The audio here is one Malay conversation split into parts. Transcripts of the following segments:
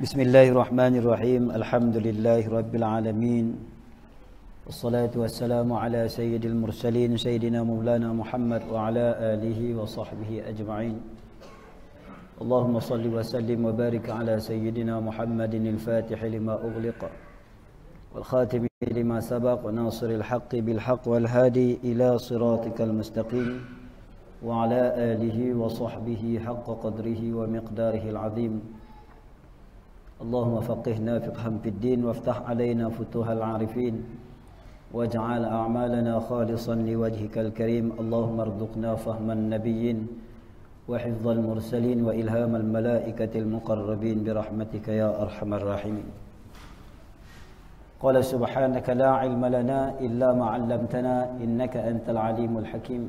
بسم الله الرحمن الرحيم الحمد لله رب العالمين والصلاة والسلام على سيد المرسلين سيدنا مولانا محمد وعلى آله وصحبه أجمعين اللهم صل وسلم وبارك على سيدنا محمد الفاتح لما أغلق والخاتم لما سبق وناصر الحق بالحق والهادي إلى صراطك المستقيم وعلى آله وصحبه حق قدره ومقداره العظيم اللهم فقهنا فقها في الدين وافتح علينا فتوح العارفين واجعل أعمالنا خالصا لوجهك الكريم. اللهم ارزقنا فهم النبيين وحفظ المرسلين وإلهام الملائكة المقربين برحمتك يا أرحم الراحمين. قال سبحانك لا علم لنا إلا ما علمتنا إنك أنت العليم الحكيم.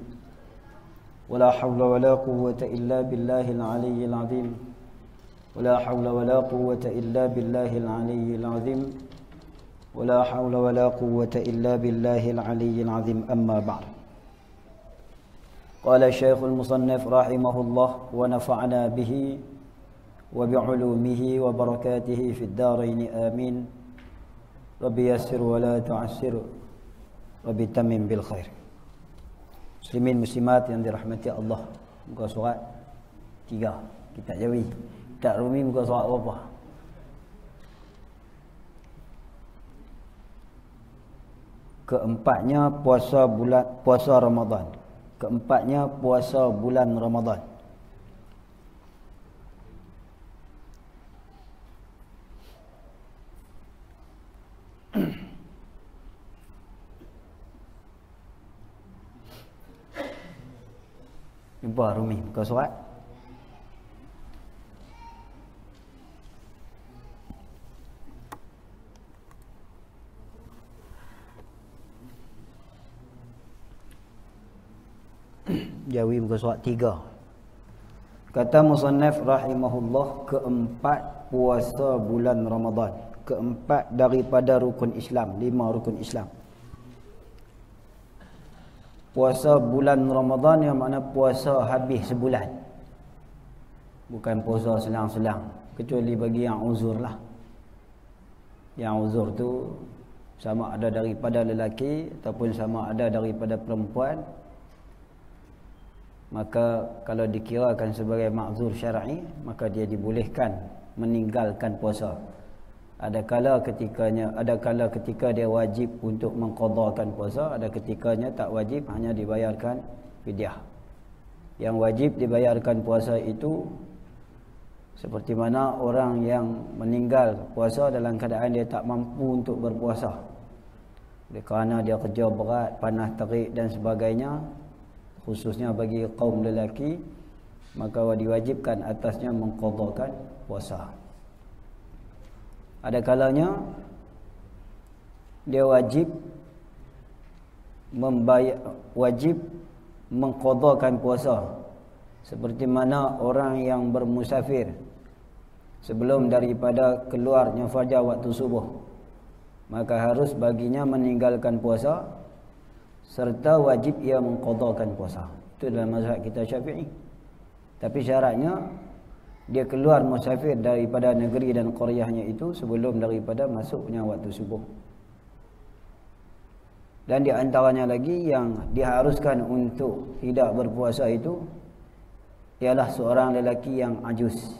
ولا حول ولا قوة إلا بالله العلي العظيم. ولا حول ولا قوة إلا بالله العلي العظيم. ولا حول ولا قوة إلا بالله العلي العظيم. أما بعد. قال الشيخ المصنف رحمه الله ونفعنا به وبعلومه وبركاته في الدارين. آمين. رب يسر ولا تعسر. رب تمم بالخير. Muslimin muslimat yang dirahmati Allah. Muka surat Tiga. Kitab Jawi Kitab Rumi muka surat berapa Keempatnya puasa bulan puasa Ramadan. Keempatnya puasa bulan Ramadan. Jumpa Rumi buka surat. Jawi muka surat tiga. Kata Musannaf rahimahullah Keempat puasa bulan Ramadan Keempat daripada rukun Islam Lima rukun Islam. Puasa bulan Ramadan yang makna puasa habis sebulan. Bukan puasa selang-selang Kecuali bagi yang uzur lah. Yang uzur tu Sama ada daripada lelaki Ataupun sama ada daripada perempuan maka kalau dikirakan sebagai makzur syar'i maka dia dibolehkan meninggalkan puasa. Ada kala ketikanya ada kala ketika dia wajib untuk mengqadakan puasa ada ketikanya tak wajib hanya dibayarkan fidyah. Yang wajib dibayarkan puasa itu seperti mana orang yang meninggal puasa dalam keadaan dia tak mampu untuk berpuasa. Kerana dia kerja berat panas terik dan sebagainya khususnya bagi kaum lelaki maka diwajibkan atasnya mengqadakan puasa. Ada kalanya dia wajib membayar wajib mengqadakan puasa. Seperti mana orang yang bermusafir sebelum daripada keluarnya fajar waktu subuh maka harus baginya meninggalkan puasa serta wajib ia mengqadakan puasa. Itu dalam mazhab kita Syafi'i. Tapi syaratnya dia keluar musafir daripada negeri dan qaryahnya itu sebelum daripada masuknya waktu subuh. Dan di antaranya lagi yang diharuskan untuk tidak berpuasa itu ialah seorang lelaki yang ajus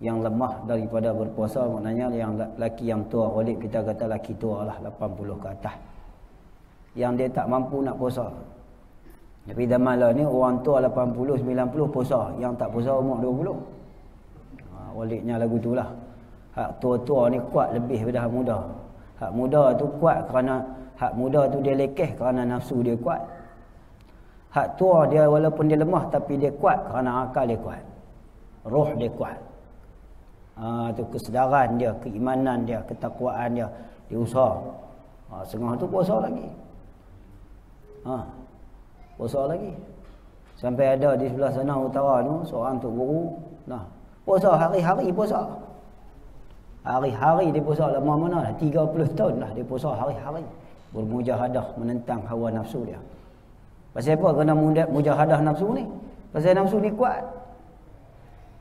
yang lemah daripada berpuasa maknanya yang lelaki yang tua walik kita kata lelaki tua lah 80 ke atas yang dia tak mampu nak puasa. Tapi zaman lah ni orang tua 80 90 puasa, yang tak puasa umur 20. Ha, waliknya lagu tu lah. Hak tua-tua ni kuat lebih daripada hak muda. Hak muda tu kuat kerana hak muda tu dia lekeh kerana nafsu dia kuat. Hak tua dia walaupun dia lemah tapi dia kuat kerana akal dia kuat. Roh dia kuat. Ha, tu kesedaran dia, keimanan dia, ketakwaan dia, dia usaha. Ha, setengah tu puasa lagi. Ha. Puasa lagi. Sampai ada di sebelah sana utara tu seorang tok guru, nah. Puasa hari-hari puasa. Hari-hari dia puasa lama mana dah 30 tahun dah dia puasa hari-hari. Bermujahadah menentang hawa nafsu dia. Pasal apa kena mujahadah nafsu ni? Pasal nafsu ni kuat.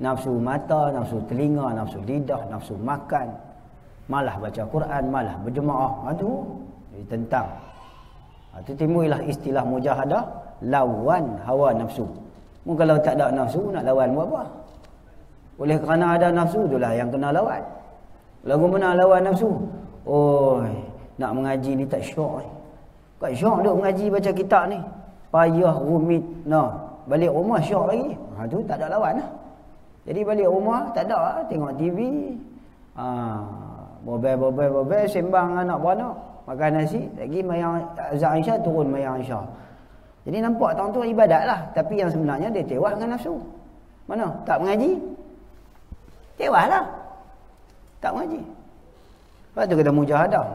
nafsu mata, nafsu telinga, nafsu lidah, nafsu makan, malah baca Quran, malah berjemaah. Ha tu tentang. Ha tu timbullah istilah mujahadah lawan hawa nafsu. Mungkin kalau tak ada nafsu nak lawan buat apa? Oleh kerana ada nafsu itulah yang kena lawan. Lagu mana lawan nafsu? Oi, nak mengaji ni tak syok ni. Kau syok duk mengaji baca kitab ni. Payah rumit. Nah, balik rumah syok lagi. Ha tu tak ada lawan lah. Jadi balik rumah tak ada tengok TV. Ha, bobel-bobel bobel sembang anak beranak. Makan nasi, lagi mayang Azhar Aisyah turun mayang Aisyah. Jadi nampak tahun tu ibadat lah. Tapi yang sebenarnya dia tewas dengan nafsu. Mana? Tak mengaji? Tewas lah. Tak mengaji. Lepas tu kata mujahadah.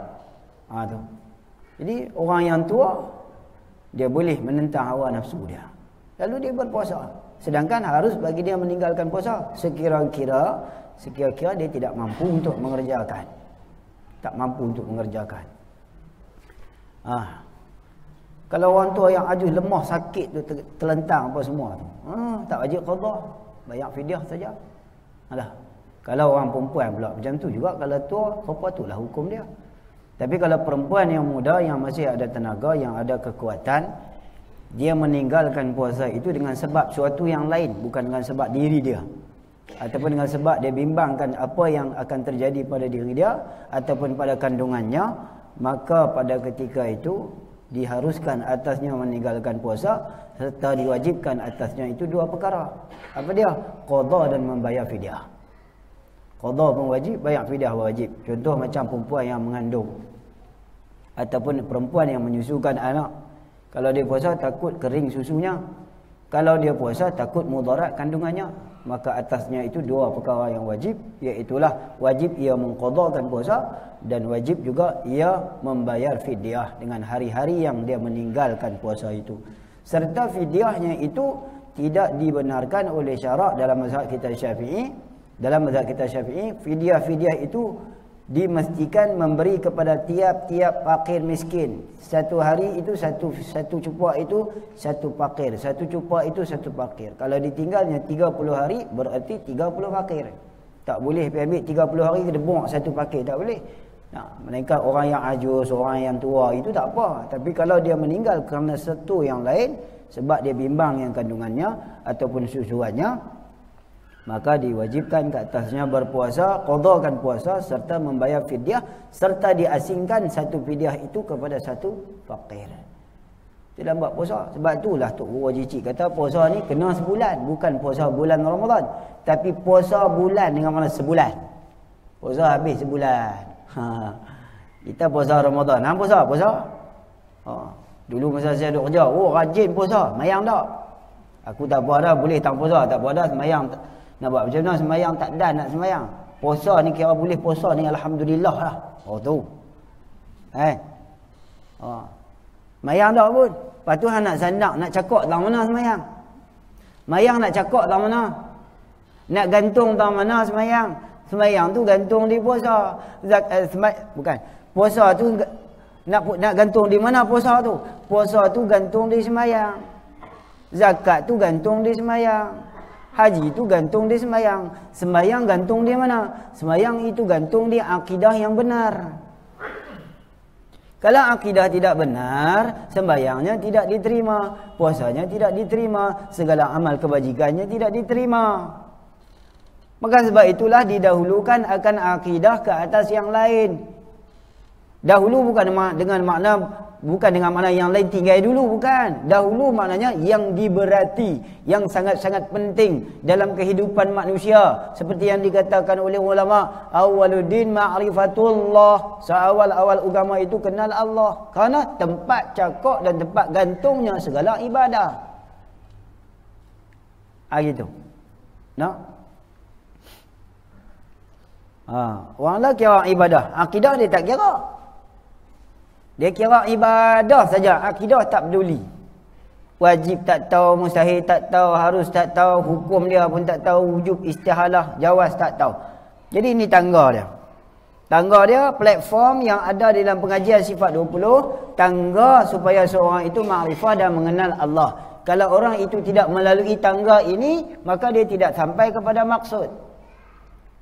Ha tu. Jadi orang yang tua dia boleh menentang hawa nafsu dia. Lalu dia berpuasa. Sedangkan harus bagi dia meninggalkan puasa sekira-kira sekira-kira dia tidak mampu untuk mengerjakan. Tak mampu untuk mengerjakan. Ah. Kalau orang tua yang ajus lemah sakit tu terlentang apa semua tu. Ah, tak wajib qada, bayar fidyah saja. Alah. Kalau orang perempuan pula macam tu juga kalau tua apa itulah hukum dia. Tapi kalau perempuan yang muda yang masih ada tenaga, yang ada kekuatan, dia meninggalkan puasa itu dengan sebab suatu yang lain bukan dengan sebab diri dia ataupun dengan sebab dia bimbangkan apa yang akan terjadi pada diri dia ataupun pada kandungannya maka pada ketika itu diharuskan atasnya meninggalkan puasa serta diwajibkan atasnya itu dua perkara. Apa dia? Qada dan membayar fidyah. Qada pun wajib bayar fidyah wajib. Contoh macam perempuan yang mengandung ataupun perempuan yang menyusukan anak. Kalau dia puasa takut kering susunya. Kalau dia puasa takut mudarat kandungannya. Maka atasnya itu dua perkara yang wajib. Iaitulah wajib ia mengkodokkan puasa. Dan wajib juga ia membayar fidyah dengan hari-hari yang dia meninggalkan puasa itu. Serta fidyahnya itu tidak dibenarkan oleh syarak dalam mazhab kita syafi'i. Dalam mazhab kita syafi'i, fidyah-fidyah itu dimestikan memberi kepada tiap-tiap fakir miskin. Satu hari itu satu satu cupak itu satu fakir. Satu cupak itu satu fakir. Kalau ditinggalnya 30 hari berarti 30 fakir. Tak boleh pergi ambil 30 hari kena buang satu fakir. Tak boleh. Nah, mereka orang yang ajus, orang yang tua itu tak apa. Tapi kalau dia meninggal kerana satu yang lain sebab dia bimbang yang kandungannya ataupun susuannya maka diwajibkan ke atasnya berpuasa, qadakan puasa serta membayar fidyah serta diasingkan satu fidyah itu kepada satu fakir. Tidak buat puasa. Sebab itulah Tok Guru Haji kata puasa ni kena sebulan. Bukan puasa bulan Ramadan. Tapi puasa bulan dengan mana sebulan. Puasa habis sebulan. Ha. Kita puasa Ramadan. Nama puasa? Puasa? Ha. Dulu masa saya duduk kerja. Oh rajin puasa. Mayang tak? Aku tak buat dah. Boleh tak puasa. Tak buat dah. Mayang tak. Nak buat macam mana semayang tak dan nak semayang. Puasa ni kira boleh puasa ni Alhamdulillah lah. Oh tu. Eh. Oh. Mayang tak pun. Lepas tu nak sandak, nak cakap tak mana semayang. Mayang nak cakap tak mana. Nak gantung tak mana semayang. Semayang tu gantung di puasa. Zak, eh, semay, bukan. Puasa tu nak nak gantung di mana puasa tu? Puasa tu gantung di semayang. Zakat tu gantung di semayang. Haji itu gantung di sembahyang. Sembahyang gantung di mana? Sembahyang itu gantung di akidah yang benar. Kalau akidah tidak benar, sembahyangnya tidak diterima, puasanya tidak diterima, segala amal kebajikannya tidak diterima. Maka sebab itulah didahulukan akan akidah ke atas yang lain. Dahulu bukan dengan makna bukan dengan makna yang lain tinggal dulu bukan. Dahulu maknanya yang diberati yang sangat-sangat penting dalam kehidupan manusia. Seperti yang dikatakan oleh ulama awwaluddin ma'rifatullah. Seawal-awal agama itu kenal Allah. Kerana tempat cakok dan tempat gantungnya segala ibadah. Ah gitu. Nak? Ha orang lah kira ibadah. Akidah dia tak kira dia kira ibadah saja, akidah tak peduli. Wajib tak tahu, mustahil tak tahu, harus tak tahu, hukum dia pun tak tahu, wujub istihalah, jawaz tak tahu. Jadi ini tangga dia. Tangga dia platform yang ada dalam pengajian sifat 20, tangga supaya seorang itu makrifah dan mengenal Allah. Kalau orang itu tidak melalui tangga ini, maka dia tidak sampai kepada maksud.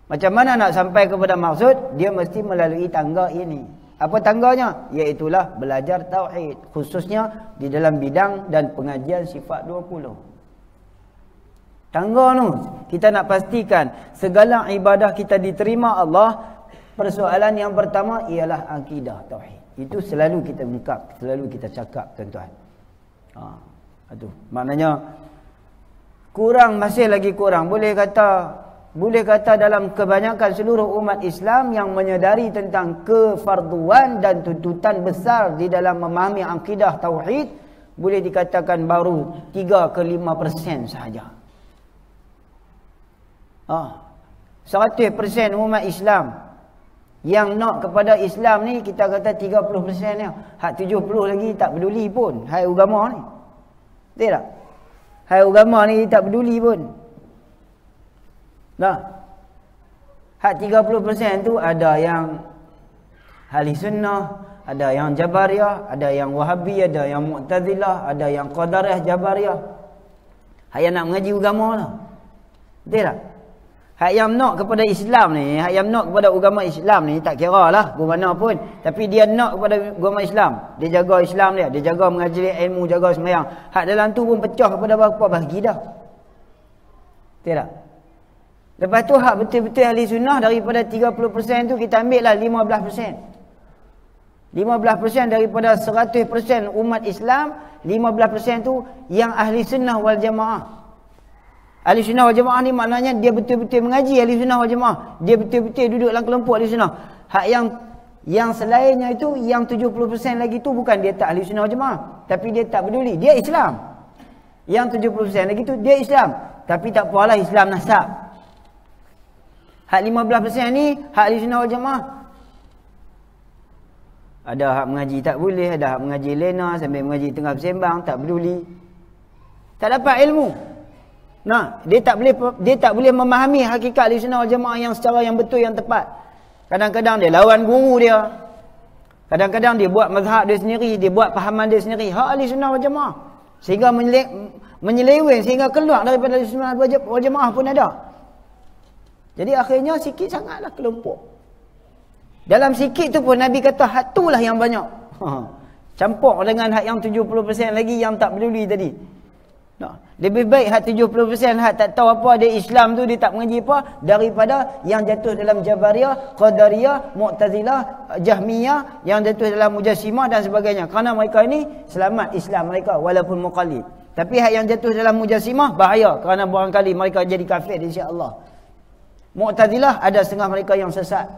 Macam mana nak sampai kepada maksud? Dia mesti melalui tangga ini. Apa tangganya? Iaitulah belajar tauhid, khususnya di dalam bidang dan pengajian sifat 20. Tangga tu, kita nak pastikan segala ibadah kita diterima Allah. Persoalan yang pertama ialah akidah tauhid. Itu selalu kita ungkap, selalu kita cakap tuan-tuan. Ha. Maknanya kurang masih lagi kurang. Boleh kata boleh kata dalam kebanyakan seluruh umat Islam yang menyedari tentang kefarduan dan tuntutan besar di dalam memahami akidah tauhid boleh dikatakan baru 3 ke 5 persen sahaja. Ah, 100 persen umat Islam yang nak kepada Islam ni kita kata 30 persen ni. Hak 70 lagi tak peduli pun. Hai agama ni. Betul tak? Hai agama ni tak peduli pun. Nah. Hak 30% tu ada yang ahli sunnah, ada yang jabariyah, ada yang wahabi, ada yang mu'tazilah, ada yang qadariyah jabariyah. Hak yang nak mengaji agama lah. Betul tak? Hak yang nak kepada Islam ni, hak yang nak kepada agama Islam ni tak kira lah mana pun. Tapi dia nak kepada agama Islam. Dia jaga Islam dia, dia jaga mengaji ilmu, jaga semayang. Hak dalam tu pun pecah kepada berapa bagi dah. Betul tak? Lepas tu hak betul-betul ahli sunnah daripada 30% tu kita ambil lah 15%. 15% daripada 100% umat Islam, 15% tu yang ahli sunnah wal jamaah. Ahli sunnah wal jamaah ni maknanya dia betul-betul mengaji ahli sunnah wal jamaah. Dia betul-betul duduk dalam kelompok ahli sunnah. Hak yang yang selainnya itu yang 70% lagi tu bukan dia tak ahli sunnah wal jamaah, tapi dia tak peduli, dia Islam. Yang 70% lagi tu dia Islam, tapi tak apalah Islam nasab. Hak 15% ni hak ahli sunnah wal jamaah. Ada hak mengaji tak boleh, ada hak mengaji lena sambil mengaji tengah bersembang, tak peduli. Tak dapat ilmu. Nah, dia tak boleh dia tak boleh memahami hakikat ahli sunnah wal jamaah yang secara yang betul yang tepat. Kadang-kadang dia lawan guru dia. Kadang-kadang dia buat mazhab dia sendiri, dia buat pahaman dia sendiri. Hak ahli sunnah wal jamaah. Sehingga menyeleweng sehingga keluar daripada ahli sunnah wal jamaah pun ada. Jadi akhirnya sikit sangatlah kelompok. Dalam sikit tu pun Nabi kata hak lah yang banyak. Ha. Campur dengan hak yang 70% lagi yang tak peduli tadi. Nah, lebih baik hak 70% hak tak tahu apa dia Islam tu dia tak mengaji apa daripada yang jatuh dalam Jabariyah, Qadariyah, Mu'tazilah, Jahmiyah yang jatuh dalam Mujassimah dan sebagainya. Kerana mereka ini selamat Islam mereka walaupun muqallid. Tapi hak yang jatuh dalam Mujassimah bahaya kerana barangkali mereka jadi kafir insya-Allah. Mu'tazilah ada setengah mereka yang sesat.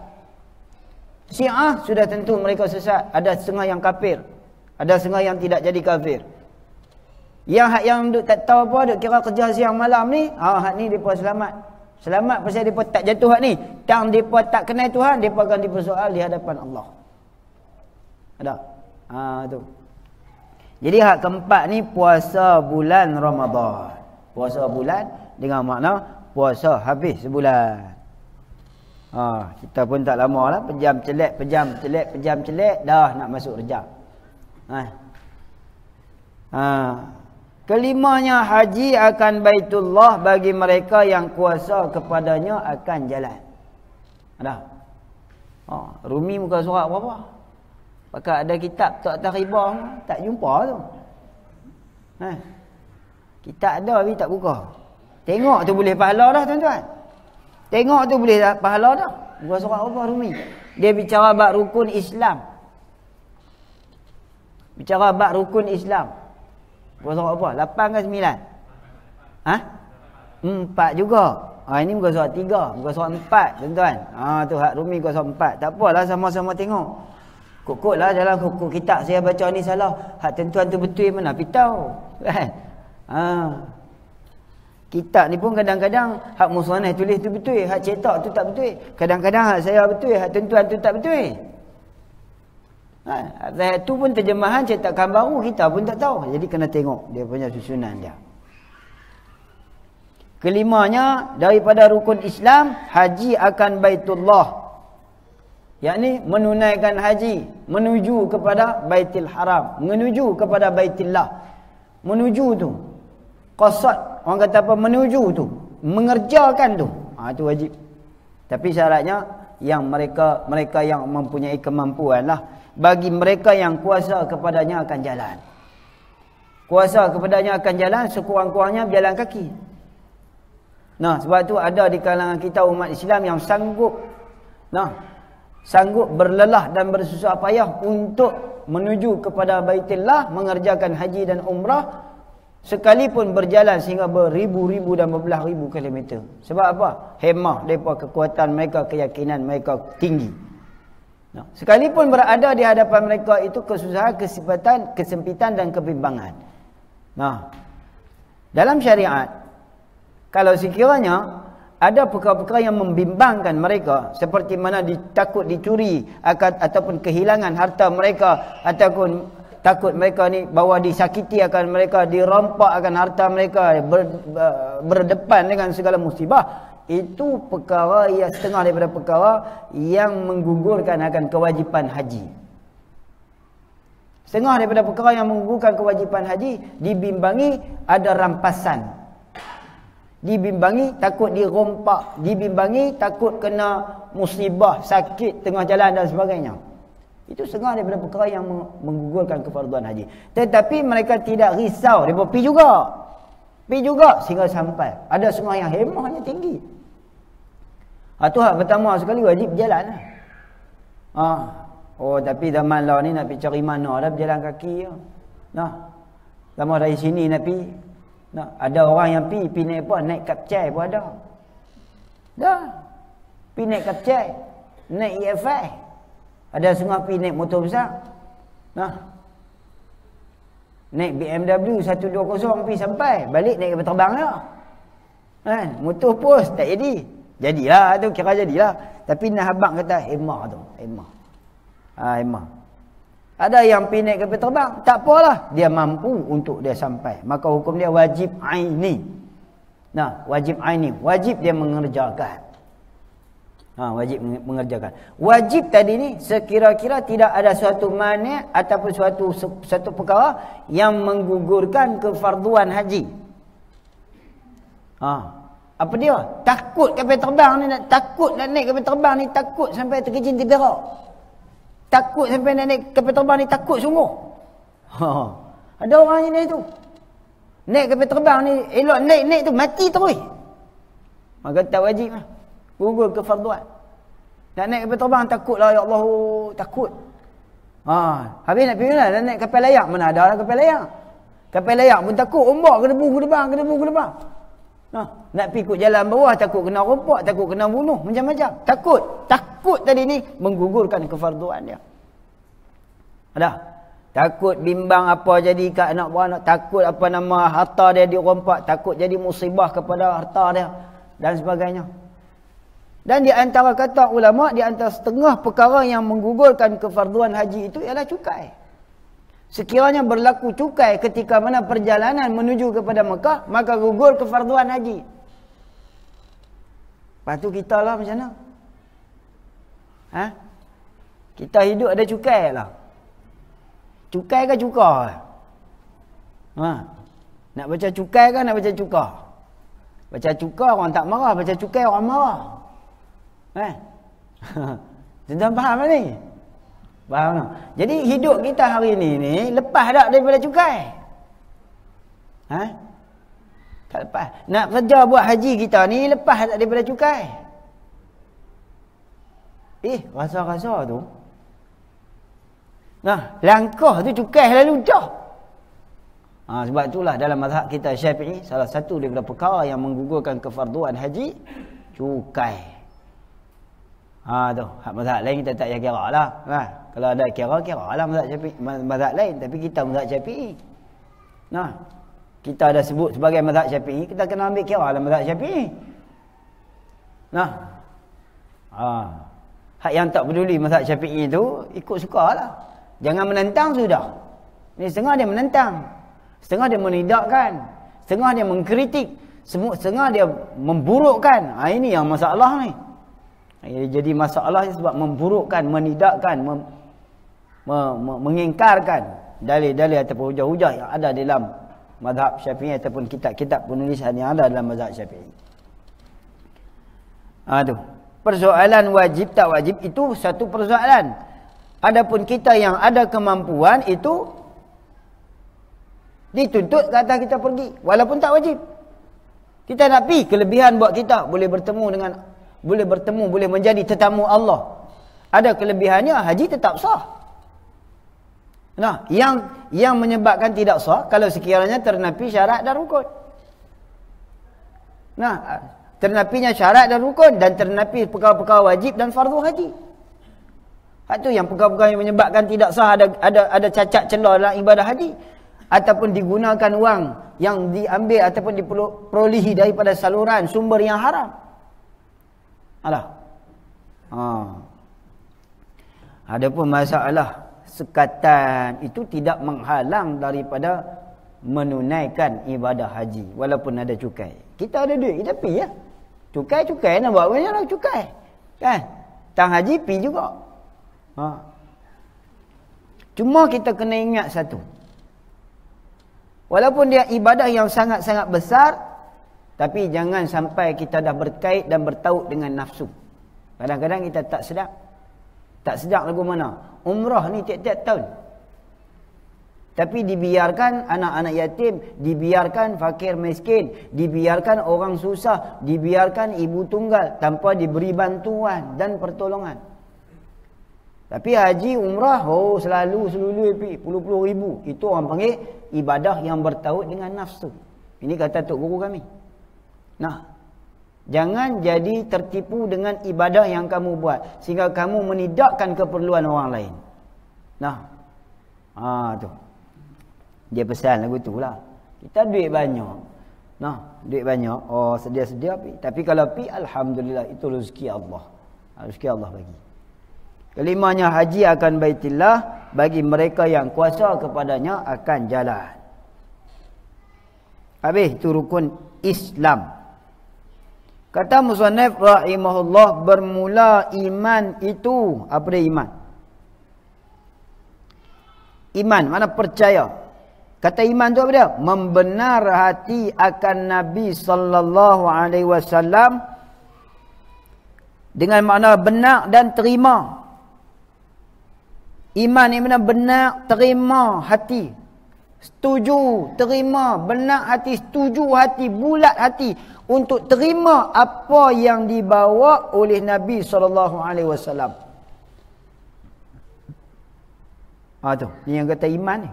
Syiah sudah tentu mereka sesat. Ada setengah yang kafir. Ada setengah yang tidak jadi kafir. Yang hak yang duk tak tahu apa, duk kira kerja siang malam ni, ah hak ni depa selamat. Selamat pasal depa tak jatuh hak ni. Tang depa tak kenal Tuhan, depa akan dipersoal di hadapan Allah. Ada. Ha tu. Jadi hak keempat ni puasa bulan Ramadan. Puasa bulan dengan makna puasa habis sebulan. Ha, kita pun tak lama lah. Pejam celek, pejam celek, pejam celek. Dah nak masuk rejab. Ha. Ha. Kelimanya haji akan baitullah bagi mereka yang kuasa kepadanya akan jalan. Ada. Ha. Rumi muka surat berapa? Pakai ada kitab tak atas ribah tak jumpa tu. Ha. Kitab ada tapi tak buka. Tengok tu boleh pahala dah tuan-tuan. Tengok tu boleh pahala dah. Bukan surat apa Rumi. Dia bicara bab rukun Islam. Bicara bab rukun Islam. Bukan surat apa? Lapan ke sembilan? Ha? Empat juga. Ha, ini bukan surat tiga. Bukan surat empat tuan-tuan. Ha, tu hak Rumi bukan surat empat. Tak apalah sama-sama tengok. Kukut lah dalam kukut kitab saya baca ni salah. Hak tuan-tuan tu betul mana? Pitau. Kan? Ha. Kitab ni pun kadang-kadang hak muswanah tulis tu betul, hak cetak tu tak betul. Kadang-kadang hak saya betul, hak tentuan tu tak betul. Ha, tu pun terjemahan cetakan baru kita pun tak tahu. Jadi kena tengok dia punya susunan dia. Kelimanya daripada rukun Islam haji akan Baitullah. Yakni menunaikan haji menuju kepada Baitul Haram, menuju kepada Baitullah. Menuju tu qasad. Orang kata apa? Menuju tu. Mengerjakan tu. Ha tu wajib. Tapi syaratnya yang mereka mereka yang mempunyai kemampuan lah. Bagi mereka yang kuasa kepadanya akan jalan. Kuasa kepadanya akan jalan sekurang-kurangnya berjalan kaki. Nah sebab tu ada di kalangan kita umat Islam yang sanggup nah sanggup berlelah dan bersusah payah untuk menuju kepada Baitullah mengerjakan haji dan umrah sekalipun berjalan sehingga beribu-ribu dan berbelah ribu kilometer. Sebab apa? Hemah mereka kekuatan mereka, keyakinan mereka tinggi. Sekalipun berada di hadapan mereka itu kesusahan, kesempatan, kesempitan dan kebimbangan. Nah, dalam syariat kalau sekiranya ada perkara-perkara yang membimbangkan mereka seperti mana ditakut dicuri ataupun kehilangan harta mereka ataupun takut mereka ni bawa disakiti akan mereka dirompak akan harta mereka ber, berdepan dengan segala musibah. Itu perkara yang setengah daripada perkara yang menggugurkan akan kewajipan haji. Setengah daripada perkara yang menggugurkan kewajipan haji dibimbangi ada rampasan. Dibimbangi takut dirompak dibimbangi takut kena musibah sakit tengah jalan dan sebagainya itu setengah daripada perkara yang menggugurkan kefarduan haji. Tetapi mereka tidak risau. Mereka pergi juga. Pergi juga sehingga sampai. Ada setengah yang hemahnya tinggi. Ha, tu hak pertama sekali wajib berjalan. Lah. Ha. Oh tapi zaman lah ni nak pergi cari mana dah berjalan kaki. Ya. Nah. Lama dari sini nak pergi. Nah. Ada orang yang pergi, pergi naik apa? Naik kapcai pun ada. Dah. Pergi naik kapcai. Naik EFI. Ada setengah pergi naik motor besar. Nah. Naik BMW 120 pergi sampai. Balik naik kapal terbang lah. Kan? Motor pos tak jadi. Jadilah tu kira jadilah. Tapi nak habang kata hemah tu. Hemah. Ha, hemah. Ada yang pergi naik kapal terbang. Tak apalah. Dia mampu untuk dia sampai. Maka hukum dia wajib aini. Nah, wajib aini. Wajib dia mengerjakan. Ha, wajib mengerjakan. Wajib tadi ni sekira-kira tidak ada suatu mana ataupun suatu satu perkara yang menggugurkan kefarduan haji. Ha. Apa dia? Takut kapal terbang ni nak takut nak naik kapal terbang ni takut sampai terkejin terberak. Takut sampai nak naik kapal terbang ni takut sungguh. Ha. Ada orang ni tu. Naik kapal terbang ni elok naik-naik tu mati terus. Maka tak wajib lah. Gugur kefarduan. Nak naik kapal terbang takutlah ya Allah takut. Ha, habis nak pergi mana? Naik kapal layak mana ada lah kapal layak. Kapal layak pun takut ombak kena bu kena bang kena bu kena bang. Ha, nak pergi ikut jalan bawah takut kena rompak, takut kena bunuh macam-macam. Takut. Takut tadi ni menggugurkan kefarduan dia. Ada? Takut bimbang apa jadi kat anak beranak, takut apa nama harta dia dirompak, takut jadi musibah kepada harta dia dan sebagainya. Dan di antara kata ulama, di antara setengah perkara yang menggugurkan kefarduan haji itu ialah cukai. Sekiranya berlaku cukai ketika mana perjalanan menuju kepada Mekah, maka gugur kefarduan haji. Lepas tu kita lah macam mana? Ha? Kita hidup ada cukai lah. Cukai ke cuka? Ha? Nak baca cukai ke nak baca cuka? Baca cuka orang tak marah, baca cukai orang marah. Eh? Tuan faham ni? Faham tak? Jadi hidup kita hari ni ni lepas tak daripada cukai? Ha? Tak lepas. Nak kerja buat haji kita ni lepas tak daripada cukai? Eh, rasa-rasa tu. Nah, langkah tu cukai lalu dah. Ha, sebab itulah dalam mazhab kita Syafi'i salah satu daripada perkara yang menggugurkan kefarduan haji cukai. Ha tu, hak mazhab lain kita tak kira lah. Ha, kalau ada kira, kira lah mazhab Syafi'i, mazhab lain. Tapi kita mazhab Syafi'i. Nah, kita ada sebut sebagai mazhab Syafi'i, kita kena ambil kira lah mazhab Syafi'i. Nah. Ha. Hak yang tak peduli mazhab Syafi'i tu, ikut suka lah. Jangan menentang sudah. Ni setengah dia menentang. Setengah dia menidakkan. Setengah dia mengkritik. Setengah dia memburukkan. Ha, ini yang masalah ni. Jadi masalah sebab memburukkan, menidakkan, mem, me, me, mengingkarkan dalil-dalil ataupun hujah-hujah yang ada dalam mazhab Syafi'i ataupun kitab-kitab penulisan yang ada dalam mazhab Syafi'i. Ha tu. Persoalan wajib tak wajib itu satu persoalan. Adapun kita yang ada kemampuan itu dituntut kata kita pergi walaupun tak wajib. Kita nak pi kelebihan buat kita boleh bertemu dengan boleh bertemu boleh menjadi tetamu Allah. Ada kelebihannya haji tetap sah. Nah, yang yang menyebabkan tidak sah kalau sekiranya ternapi syarat dan rukun. Nah, ternapinya syarat dan rukun dan ternapi perkara-perkara wajib dan fardu haji. Itu yang perkara-perkara yang menyebabkan tidak sah ada ada ada cacat celah dalam ibadah haji ataupun digunakan wang yang diambil ataupun diperolehi daripada saluran sumber yang haram. Alah. Ha. Adapun masalah sekatan itu tidak menghalang daripada menunaikan ibadah haji walaupun ada cukai. Kita ada duit kita pi ya. Cukai cukai nak buat macam mana cukai? Kan? Tang haji pi juga. Ha. Cuma kita kena ingat satu. Walaupun dia ibadah yang sangat-sangat besar tapi jangan sampai kita dah berkait dan bertaut dengan nafsu. Kadang-kadang kita tak sedap. Tak sedap lagu mana? Umrah ni tiap-tiap tahun. Tapi dibiarkan anak-anak yatim, dibiarkan fakir miskin, dibiarkan orang susah, dibiarkan ibu tunggal tanpa diberi bantuan dan pertolongan. Tapi haji umrah, oh selalu selalu puluh-puluh ribu. Itu orang panggil ibadah yang bertaut dengan nafsu. Ini kata tok guru kami. Nah, jangan jadi tertipu dengan ibadah yang kamu buat sehingga kamu menidakkan keperluan orang lain. Nah, ah tu. Dia pesan lagu tu lah. Kita duit banyak. Nah, duit banyak. Oh, sedia-sedia pi. Tapi kalau pi, alhamdulillah itu rezeki Allah. Rezeki Allah bagi. Kelimanya haji akan baitillah bagi mereka yang kuasa kepadanya akan jalan. Habis itu rukun Islam. Kata Musannaf rahimahullah bermula iman itu apa dia iman? Iman mana percaya. Kata iman tu apa dia? Membenar hati akan Nabi sallallahu alaihi wasallam dengan makna benar dan terima Iman ni benar-benar terima hati. Setuju, terima, benar hati, setuju hati, bulat hati untuk terima apa yang dibawa oleh Nabi sallallahu alaihi wasallam. Ah tu, ni yang kata iman ni.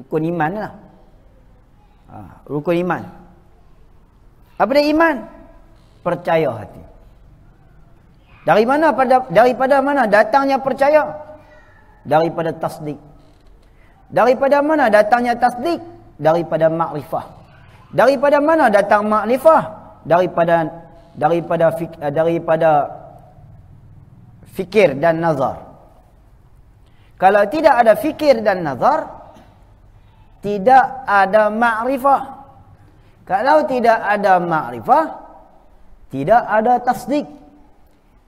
Rukun iman lah. Ha, rukun iman. Apa dia iman? Percaya hati. Dari mana pada daripada mana datangnya percaya? Daripada tasdik. Daripada mana datangnya tasdik? Daripada makrifah. Daripada mana datang makrifah? Daripada daripada eh, daripada fikir dan nazar. Kalau tidak ada fikir dan nazar, tidak ada makrifah. Kalau tidak ada makrifah, tidak ada tasdik.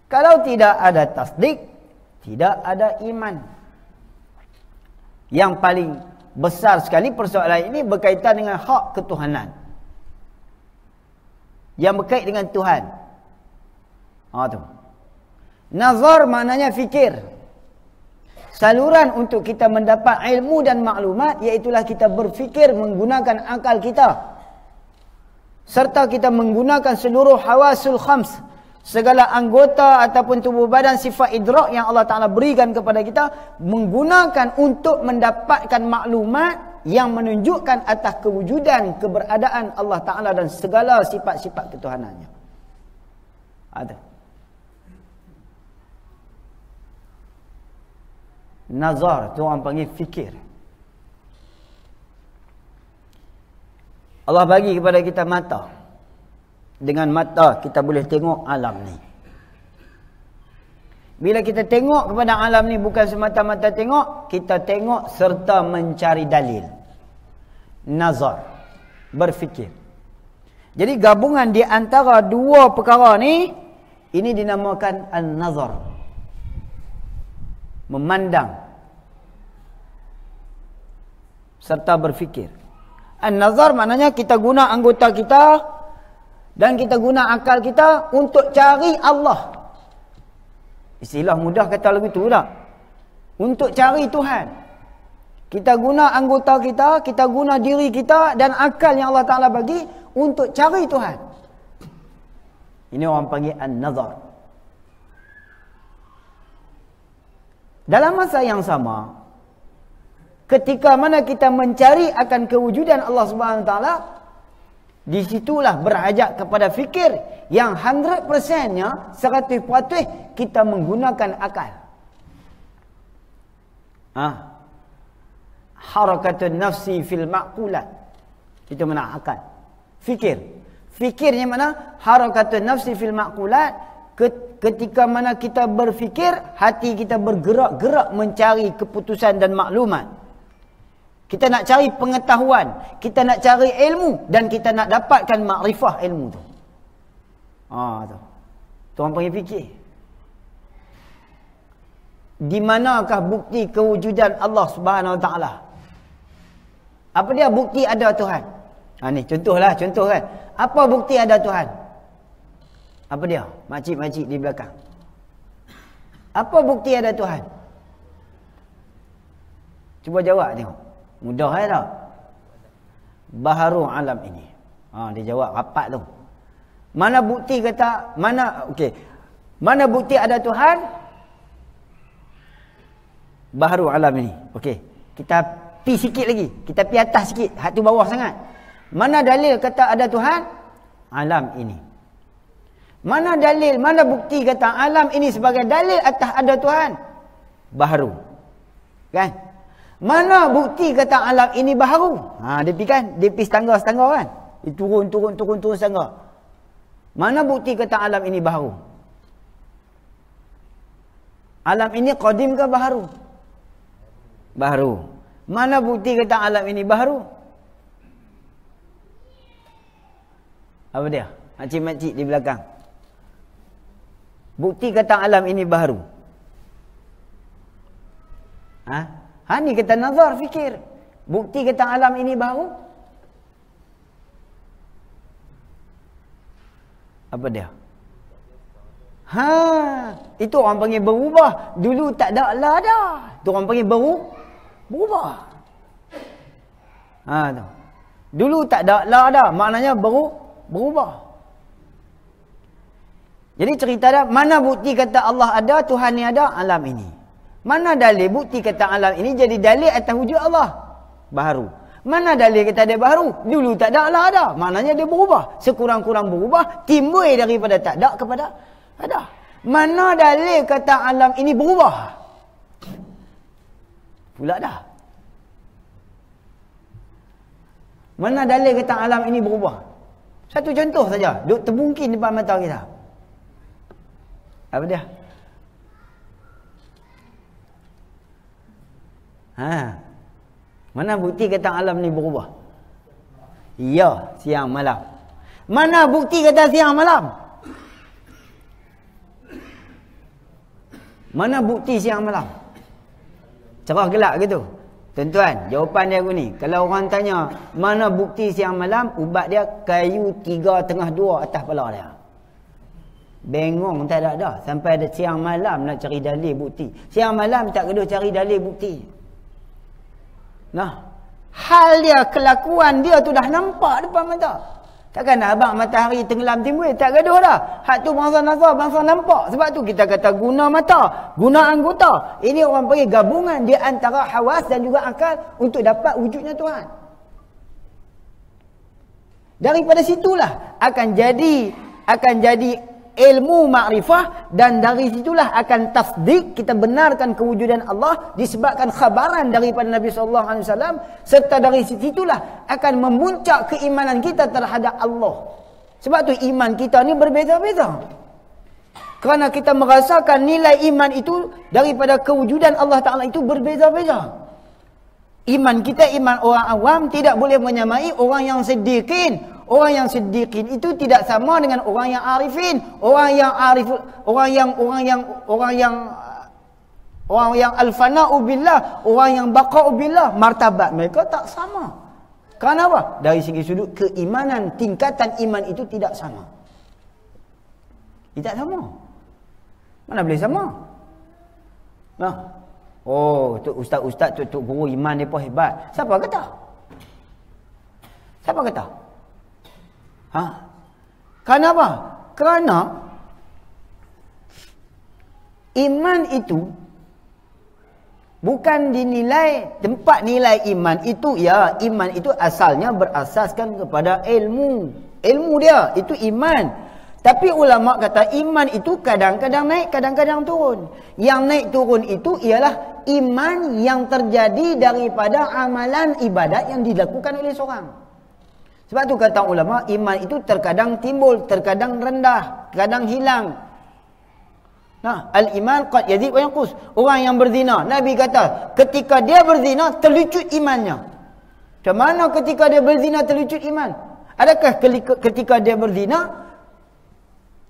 Kalau tidak ada tasdik, tidak ada iman. Yang paling besar sekali persoalan ini berkaitan dengan hak ketuhanan. Yang berkait dengan Tuhan. Ha tu. Nazar maknanya fikir. Saluran untuk kita mendapat ilmu dan maklumat iaitulah kita berfikir menggunakan akal kita. Serta kita menggunakan seluruh hawasul khams segala anggota ataupun tubuh badan sifat idrak yang Allah Ta'ala berikan kepada kita menggunakan untuk mendapatkan maklumat yang menunjukkan atas kewujudan keberadaan Allah Ta'ala dan segala sifat-sifat ketuhanannya. Ada. Nazar tu orang panggil fikir. Allah bagi kepada kita mata dengan mata kita boleh tengok alam ni. Bila kita tengok kepada alam ni bukan semata-mata tengok, kita tengok serta mencari dalil. Nazar. Berfikir. Jadi gabungan di antara dua perkara ni, ini dinamakan An-Nazar. Memandang. Serta berfikir. An-nazar maknanya kita guna anggota kita dan kita guna akal kita untuk cari Allah. Istilah mudah kata lagu tu tak? Untuk cari Tuhan. Kita guna anggota kita, kita guna diri kita dan akal yang Allah Ta'ala bagi untuk cari Tuhan. Ini orang panggil An-Nazar. Dalam masa yang sama, ketika mana kita mencari akan kewujudan Allah Subhanahu Wa Taala di situlah berajak kepada fikir yang 100%-nya 100% kita menggunakan akal. Ah. Harakatun nafsi fil maqulat. Itu mana akal. Fikir. Fikirnya mana? Harakatun nafsi fil maqulat ketika mana kita berfikir hati kita bergerak-gerak mencari keputusan dan maklumat kita nak cari pengetahuan. Kita nak cari ilmu. Dan kita nak dapatkan makrifah ilmu tu. Ah tu. Tu orang panggil fikir. Di manakah bukti kewujudan Allah subhanahu wa ta'ala? Apa dia bukti ada Tuhan? Ha ni contohlah, contoh kan. Apa bukti ada Tuhan? Apa dia? Makcik-makcik di belakang. Apa bukti ada Tuhan? Cuba jawab tengok. Mudah ya tak? Baharu alam ini. Ha, dia jawab rapat tu. Mana bukti kata, mana, okey. Mana bukti ada Tuhan? Baharu alam ini. Okey. Kita pi sikit lagi. Kita pi atas sikit. Hati bawah sangat. Mana dalil kata ada Tuhan? Alam ini. Mana dalil, mana bukti kata alam ini sebagai dalil atas ada Tuhan? Baharu. Kan? Mana bukti kata alam ini baharu? Ha, dia pergi kan? Dia pergi setangga-setangga kan? Dia turun, turun, turun, turun setangga. Mana bukti kata alam ini baharu? Alam ini qadim ke baharu? Baharu. Mana bukti kata alam ini baharu? Apa dia? Makcik-makcik di belakang. Bukti kata alam ini baharu. Ha? Ha ni kata nazar fikir. Bukti kata alam ini baru. Apa dia? Ha, itu orang panggil berubah. Dulu tak ada lah dah. Itu orang panggil baru berubah. Ha tu. Dulu tak ada lah dah. Maknanya baru berubah. Jadi cerita dah mana bukti kata Allah ada, Tuhan ni ada, alam ini. Mana dalil bukti kata alam ini jadi dalil atas wujud Allah? Baru. Mana dalil kata dia baru? Dulu tak ada Allah ada. Maknanya dia berubah. Sekurang-kurang berubah, timbul daripada tak ada kepada ada. Mana dalil kata alam ini berubah? Pula dah. Mana dalil kata alam ini berubah? Satu contoh saja. Duk terbungkin depan mata kita. Apa dia? Ha. Mana bukti kata alam ni berubah? Ya, siang malam. Mana bukti kata siang malam? Mana bukti siang malam? Cerah gelap gitu. Tuan-tuan, jawapan dia aku ni. Kalau orang tanya, mana bukti siang malam? Ubat dia kayu tiga tengah dua atas kepala dia. Bengong tak ada dah. Sampai ada siang malam nak cari dalil bukti. Siang malam tak kena cari dalil bukti. Nah, hal dia, kelakuan dia tu dah nampak depan mata. Takkan abang matahari tenggelam timbul, tak gaduh dah. Hak tu bangsa nazar, bangsa nampak. Sebab tu kita kata guna mata, guna anggota. Ini orang panggil gabungan di antara hawas dan juga akal untuk dapat wujudnya Tuhan. Daripada situlah akan jadi akan jadi ilmu makrifah dan dari situlah akan tasdik kita benarkan kewujudan Allah disebabkan khabaran daripada Nabi sallallahu alaihi wasallam serta dari situlah akan memuncak keimanan kita terhadap Allah. Sebab tu iman kita ni berbeza-beza. Kerana kita merasakan nilai iman itu daripada kewujudan Allah Taala itu berbeza-beza. Iman kita iman orang awam tidak boleh menyamai orang yang sedikin, Orang yang siddiqin itu tidak sama dengan orang yang arifin. Orang yang arif orang yang orang yang orang yang orang yang al-fana'u billah, orang yang baqa'u billah, martabat mereka tak sama. Kerana apa? Dari segi sudut keimanan, tingkatan iman itu tidak sama. Tidak sama. Mana boleh sama? Nah. Oh, tu ustaz-ustaz tu guru iman pun hebat. Siapa kata? Siapa kata? Ha? Kerana apa? Kerana iman itu Bukan dinilai tempat nilai iman itu ya iman itu asalnya berasaskan kepada ilmu. Ilmu dia itu iman. Tapi ulama kata iman itu kadang-kadang naik, kadang-kadang turun. Yang naik turun itu ialah iman yang terjadi daripada amalan ibadat yang dilakukan oleh seorang. Sebab tu kata ulama iman itu terkadang timbul, terkadang rendah, kadang hilang, Nah, al-iman qad yazid wa yanqus. Orang yang berzina, Nabi kata, ketika dia berzina terlucut imannya. Macam mana ketika dia berzina terlucut iman? Adakah ketika dia berzina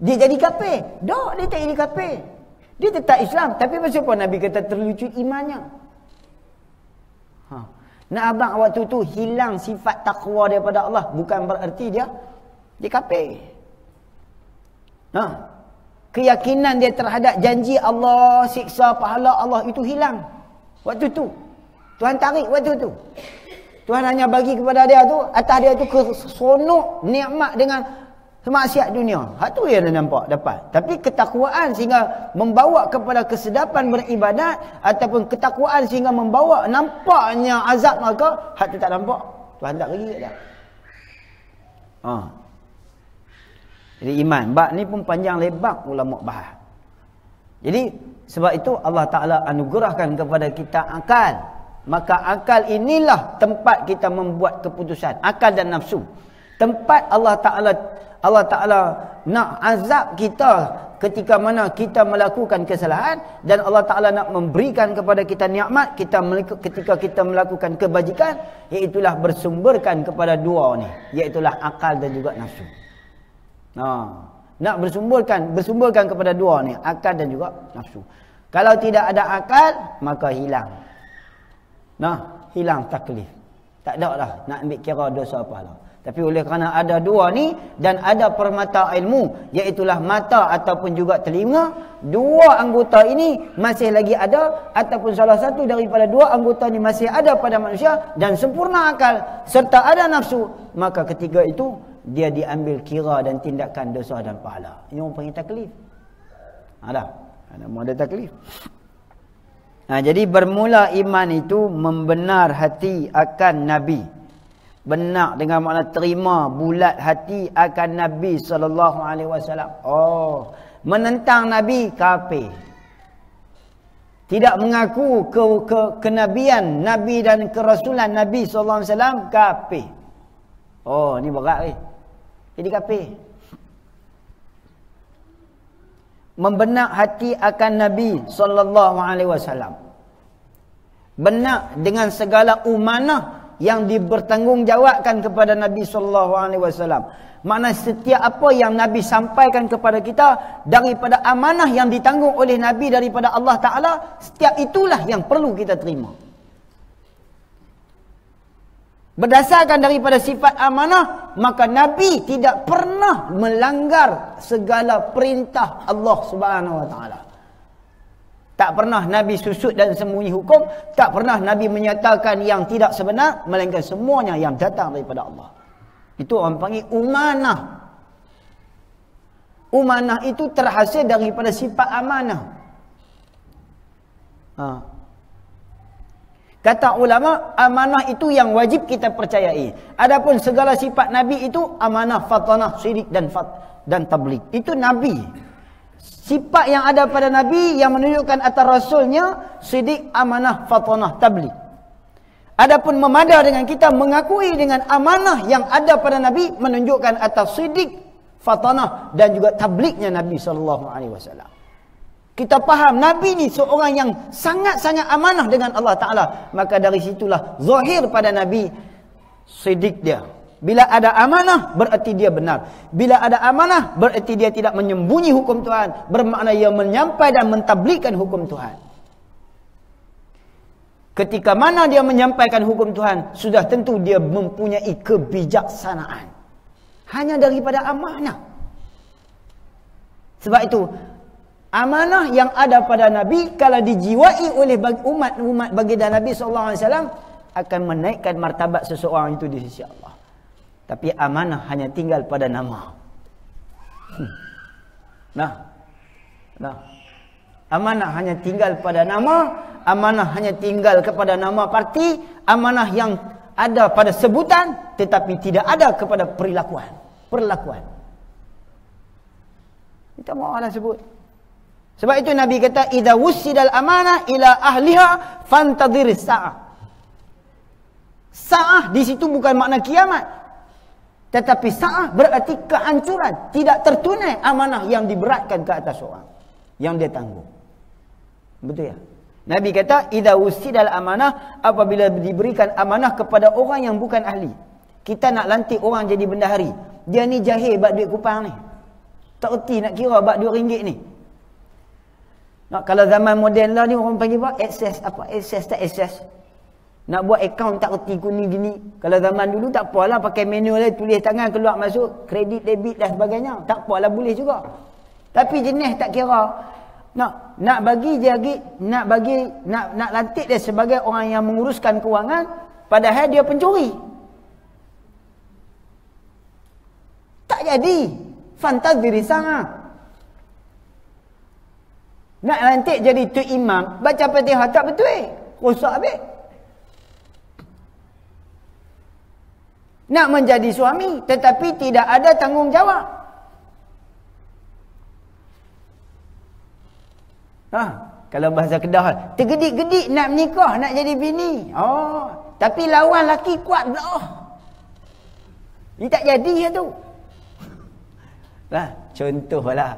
dia jadi kafir? Tak, dia tak jadi kafir. Dia tetap Islam, tapi macam apa Nabi kata terlucut imannya? Ha. Nak abang waktu tu hilang sifat takwa daripada Allah, bukan bererti dia dia kafir. Nah, keyakinan dia terhadap janji Allah, siksa pahala Allah itu hilang. Waktu tu. Tuhan tarik waktu tu. Tuhan hanya bagi kepada dia tu, atas dia tu keseronok nikmat dengan semaksiat dunia. Hak tu yang dia nampak dapat. Tapi ketakwaan sehingga membawa kepada kesedapan beribadat ataupun ketakwaan sehingga membawa nampaknya azab maka hak tu tak nampak. Tuhan tak bagi dia. Ha. Jadi iman. Bab ni pun panjang lebar ulama bahas. Jadi sebab itu Allah Taala anugerahkan kepada kita akal. Maka akal inilah tempat kita membuat keputusan, akal dan nafsu. Tempat Allah Taala Allah Taala nak azab kita ketika mana kita melakukan kesalahan dan Allah Taala nak memberikan kepada kita nikmat kita ketika kita melakukan kebajikan iaitu bersumberkan kepada dua ni iaitu akal dan juga nafsu. Ha. Nak bersumberkan, bersumberkan kepada dua ni, akal dan juga nafsu. Kalau tidak ada akal, maka hilang. Nah, hilang taklif. Tak ada dah nak ambil kira dosa apa lah. Tapi oleh kerana ada dua ni dan ada permata ilmu iaitulah mata ataupun juga telinga, dua anggota ini masih lagi ada ataupun salah satu daripada dua anggota ni masih ada pada manusia dan sempurna akal serta ada nafsu, maka ketika itu dia diambil kira dan tindakan dosa dan pahala. Ini orang panggil taklif. Ada. Ada mau ada taklif. Nah, jadi bermula iman itu membenar hati akan Nabi. Benar dengan makna terima bulat hati akan Nabi sallallahu alaihi wasallam. Oh, menentang Nabi kafir. Tidak mengaku ke, ke kenabian Nabi dan kerasulan Nabi sallallahu alaihi wasallam kafir. Oh, ni berat eh. Jadi kafir. Membenak hati akan Nabi sallallahu alaihi wasallam. Benak dengan segala umanah yang dibertanggungjawabkan kepada Nabi sallallahu alaihi wasallam. Makna setiap apa yang Nabi sampaikan kepada kita daripada amanah yang ditanggung oleh Nabi daripada Allah Taala, setiap itulah yang perlu kita terima. Berdasarkan daripada sifat amanah, maka Nabi tidak pernah melanggar segala perintah Allah Subhanahu Wa Taala. Tak pernah Nabi susut dan sembunyi hukum, tak pernah Nabi menyatakan yang tidak sebenar, melainkan semuanya yang datang daripada Allah. Itu orang panggil umanah. Umanah itu terhasil daripada sifat amanah. Ha. Kata ulama, amanah itu yang wajib kita percayai. Adapun segala sifat Nabi itu amanah, fatanah, syirik dan fat dan tablik. Itu Nabi. Sifat yang ada pada Nabi yang menunjukkan atas Rasulnya, syirik, amanah, fatanah, tablik. Adapun memada dengan kita mengakui dengan amanah yang ada pada Nabi menunjukkan atas syirik, fatanah dan juga tabliknya Nabi SAW. Kita faham Nabi ni seorang yang sangat-sangat amanah dengan Allah Ta'ala. Maka dari situlah zahir pada Nabi sidik dia. Bila ada amanah berarti dia benar. Bila ada amanah berarti dia tidak menyembunyi hukum Tuhan. Bermakna ia menyampai dan mentablikkan hukum Tuhan. Ketika mana dia menyampaikan hukum Tuhan, sudah tentu dia mempunyai kebijaksanaan. Hanya daripada amanah. Sebab itu, amanah yang ada pada Nabi, kalau dijiwai oleh umat-umat baginda Nabi SAW, akan menaikkan martabat seseorang itu di sisi Allah. Tapi amanah hanya tinggal pada nama. Hmm. Nah. Nah. Amanah hanya tinggal pada nama, amanah hanya tinggal kepada nama parti, amanah yang ada pada sebutan tetapi tidak ada kepada perilakuan. Perlakuan. Kita mau Allah sebut. Sebab itu Nabi kata idza wusidal amanah ila ahliha fantadhir sa'ah. Sa'ah di situ bukan makna kiamat. Tetapi sa'ah berarti kehancuran, tidak tertunai amanah yang diberatkan ke atas orang yang dia tanggung. Betul ya? Nabi kata, "Idza usidal amanah apabila diberikan amanah kepada orang yang bukan ahli. Kita nak lantik orang jadi bendahari. Dia ni jahil bab duit kupang ni. Tak reti nak kira bab duit ringgit ni. Nak kalau zaman moden lah ni orang panggil apa? Access apa? Access tak access. Nak buat akaun tak reti kuning gini. Kalau zaman dulu tak apalah pakai manual lah, tulis tangan keluar masuk, kredit debit dan sebagainya. Tak apalah boleh juga. Tapi jenis tak kira nak nak bagi dia lagi nak bagi nak nak lantik dia sebagai orang yang menguruskan kewangan padahal dia pencuri tak jadi fantasi risang nak lantik jadi tu imam baca fatihah tak betul rosak habis nak menjadi suami tetapi tidak ada tanggungjawab Ha, kalau bahasa Kedah, tergedik-gedik nak menikah, nak jadi bini. Oh, tapi lawan laki kuat dah. Ini tak jadi ya tu. Lah, contohlah.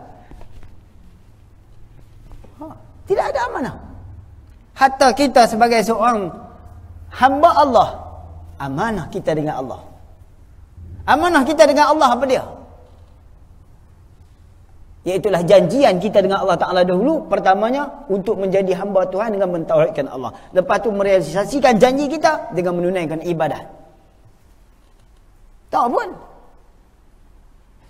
Ha, tidak ada amanah. Hatta kita sebagai seorang hamba Allah, amanah kita dengan Allah. Amanah kita dengan Allah apa dia? Iaitulah janjian kita dengan Allah Ta'ala dahulu. Pertamanya, untuk menjadi hamba Tuhan dengan mentauhidkan Allah. Lepas tu merealisasikan janji kita dengan menunaikan ibadat. Tak pun.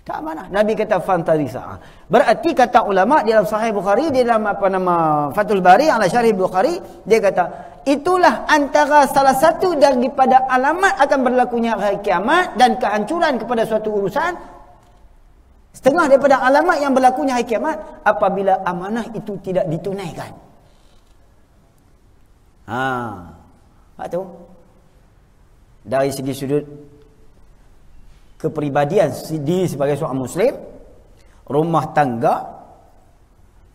Tak mana. Nabi kata fantasi sa'ah. Berarti kata ulama dalam sahih Bukhari, di dalam apa nama Fatul Bari, ala syarih Bukhari, dia kata, itulah antara salah satu daripada alamat akan berlakunya hari kiamat dan kehancuran kepada suatu urusan Setengah daripada alamat yang berlakunya hari kiamat apabila amanah itu tidak ditunaikan. Ha. Apa tu? Dari segi sudut kepribadian diri sebagai seorang muslim, rumah tangga,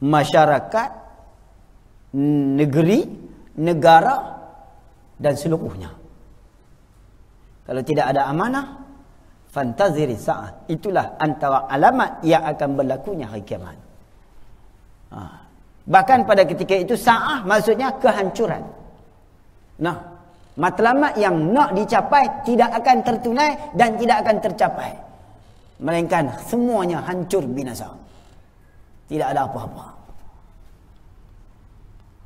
masyarakat, negeri, negara dan seluruhnya. Kalau tidak ada amanah, fantaziri sa'ah itulah antara alamat yang akan berlakunya hari kiamat ha. bahkan pada ketika itu sa'ah maksudnya kehancuran nah matlamat yang nak dicapai tidak akan tertunai dan tidak akan tercapai. Melainkan semuanya hancur binasa. Tidak ada apa-apa.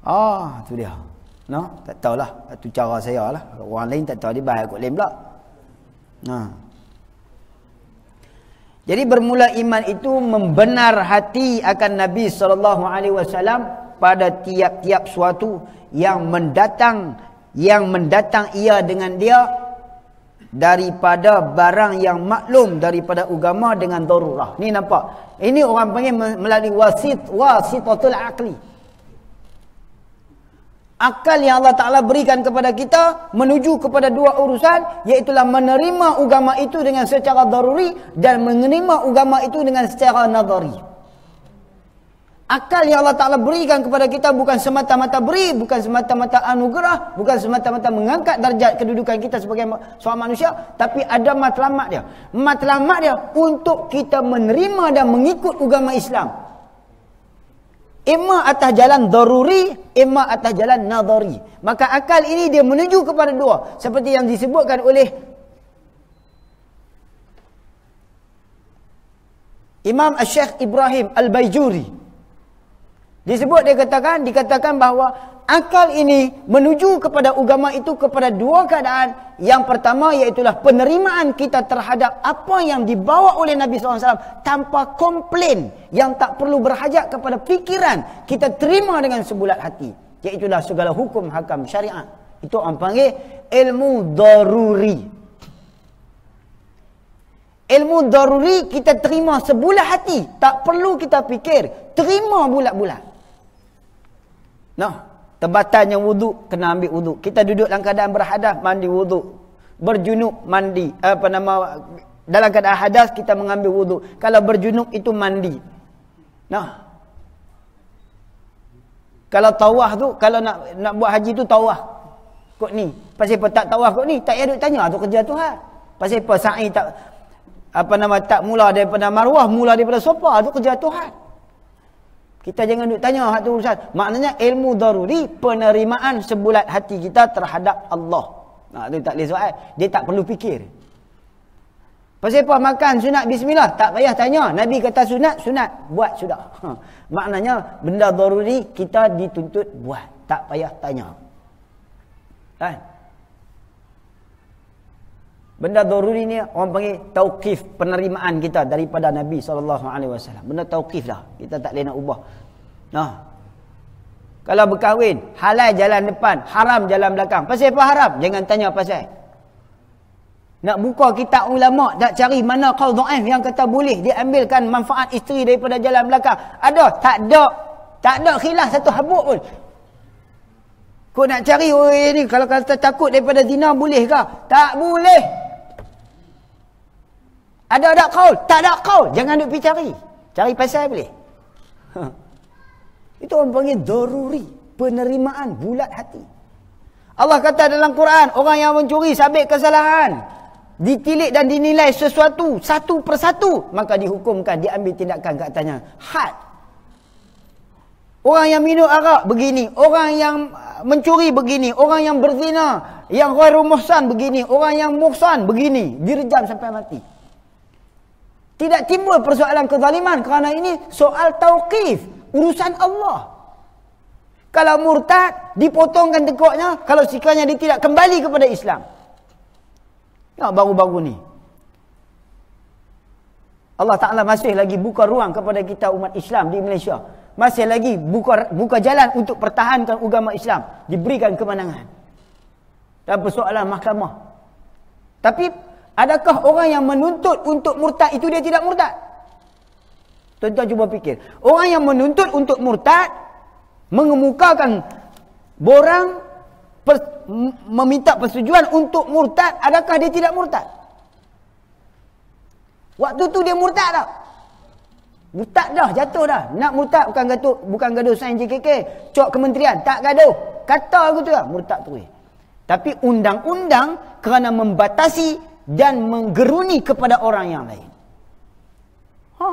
Ah tu dia. No tak tahulah. Itu cara saya lah. Orang lain tak tahu dia bahaya kot lain pula. Nah jadi bermula iman itu membenar hati akan Nabi wasallam pada tiap-tiap suatu yang mendatang yang mendatang ia dengan dia daripada barang yang maklum daripada agama dengan darurah. Ni nampak. Ini orang panggil melalui wasit wasitatul aqli akal yang Allah Ta'ala berikan kepada kita menuju kepada dua urusan iaitulah menerima agama itu dengan secara daruri dan menerima agama itu dengan secara nadari akal yang Allah Ta'ala berikan kepada kita bukan semata-mata beri bukan semata-mata anugerah bukan semata-mata mengangkat darjat kedudukan kita sebagai seorang manusia tapi ada matlamat dia matlamat dia untuk kita menerima dan mengikut agama Islam Ima atas jalan daruri, ima atas jalan nadari. Maka akal ini dia menuju kepada dua. Seperti yang disebutkan oleh Imam Syekh Ibrahim Al-Bayjuri. Disebut dia katakan, dikatakan bahawa akal ini menuju kepada agama itu kepada dua keadaan. Yang pertama iaitulah penerimaan kita terhadap apa yang dibawa oleh Nabi SAW tanpa komplain yang tak perlu berhajat kepada fikiran. Kita terima dengan sebulat hati. Iaitulah segala hukum hakam syariat. Itu orang panggil ilmu daruri. Ilmu daruri kita terima sebulat hati. Tak perlu kita fikir. Terima bulat-bulat. Nah, Tebatannya wuduk, kena ambil wuduk. Kita duduk dalam keadaan berhadas, mandi wuduk. Berjunuk, mandi. Apa nama, dalam keadaan hadas, kita mengambil wuduk. Kalau berjunuk, itu mandi. Nah. Kalau tawah tu, kalau nak nak buat haji tu tawah. Kok ni. Pasal apa tak tawah kok ni? Tak duk tanya tu kerja Tuhan. Pasal apa sa'i tak, apa nama, tak mula daripada marwah, mula daripada sopa. tu kerja Tuhan. Kita jangan duk tanya hak tu urusan. Maknanya ilmu daruri penerimaan sebulat hati kita terhadap Allah. Nah, tu tak boleh soal. Dia tak perlu fikir. Pasal apa makan sunat bismillah? Tak payah tanya. Nabi kata sunat, sunat. Buat sudah. Ha. Maknanya benda daruri kita dituntut buat. Tak payah tanya. Kan? Benda daruri ni orang panggil tauqif penerimaan kita daripada Nabi SAW. Benda tauqif dah. Kita tak boleh nak ubah. Nah. Kalau berkahwin, halal jalan depan, haram jalan belakang. Pasal apa haram? Jangan tanya pasal. Nak buka kitab ulama, nak cari mana kau dhaif yang kata boleh diambilkan manfaat isteri daripada jalan belakang. Ada? Tak ada. Tak ada khilaf satu habuk pun. Kau nak cari oh ni kalau kata takut daripada zina boleh ke? Tak boleh. Ada tak kaul? Tak ada kaul. Jangan duk pergi cari. Cari pasal boleh. Ha. Itu orang panggil daruri. Penerimaan bulat hati. Allah kata dalam Quran, orang yang mencuri sabit kesalahan. Ditilik dan dinilai sesuatu, satu persatu. Maka dihukumkan, diambil tindakan ke atasnya. Had. Orang yang minum arak begini. Orang yang mencuri begini. Orang yang berzina. Yang ghairul muhsan begini. Orang yang muhsan begini. Direjam sampai mati. Tidak timbul persoalan kezaliman kerana ini soal tauqif, urusan Allah. Kalau murtad, dipotongkan tekuknya, kalau sekiranya dia tidak kembali kepada Islam. Ya, baru-baru ni. Allah Ta'ala masih lagi buka ruang kepada kita umat Islam di Malaysia. Masih lagi buka buka jalan untuk pertahankan agama Islam. Diberikan kemenangan. Dan persoalan mahkamah. Tapi Adakah orang yang menuntut untuk murtad itu dia tidak murtad? Tuan-tuan cuba fikir. Orang yang menuntut untuk murtad mengemukakan borang pers, meminta persetujuan untuk murtad, adakah dia tidak murtad? Waktu tu dia murtad tak? Murtad dah, jatuh dah. Nak murtad bukan gaduh, bukan gaduh sains JKK, cok kementerian, tak gaduh. Kata aku tu lah, murtad tu. Tapi undang-undang kerana membatasi dan menggeruni kepada orang yang lain. Ha.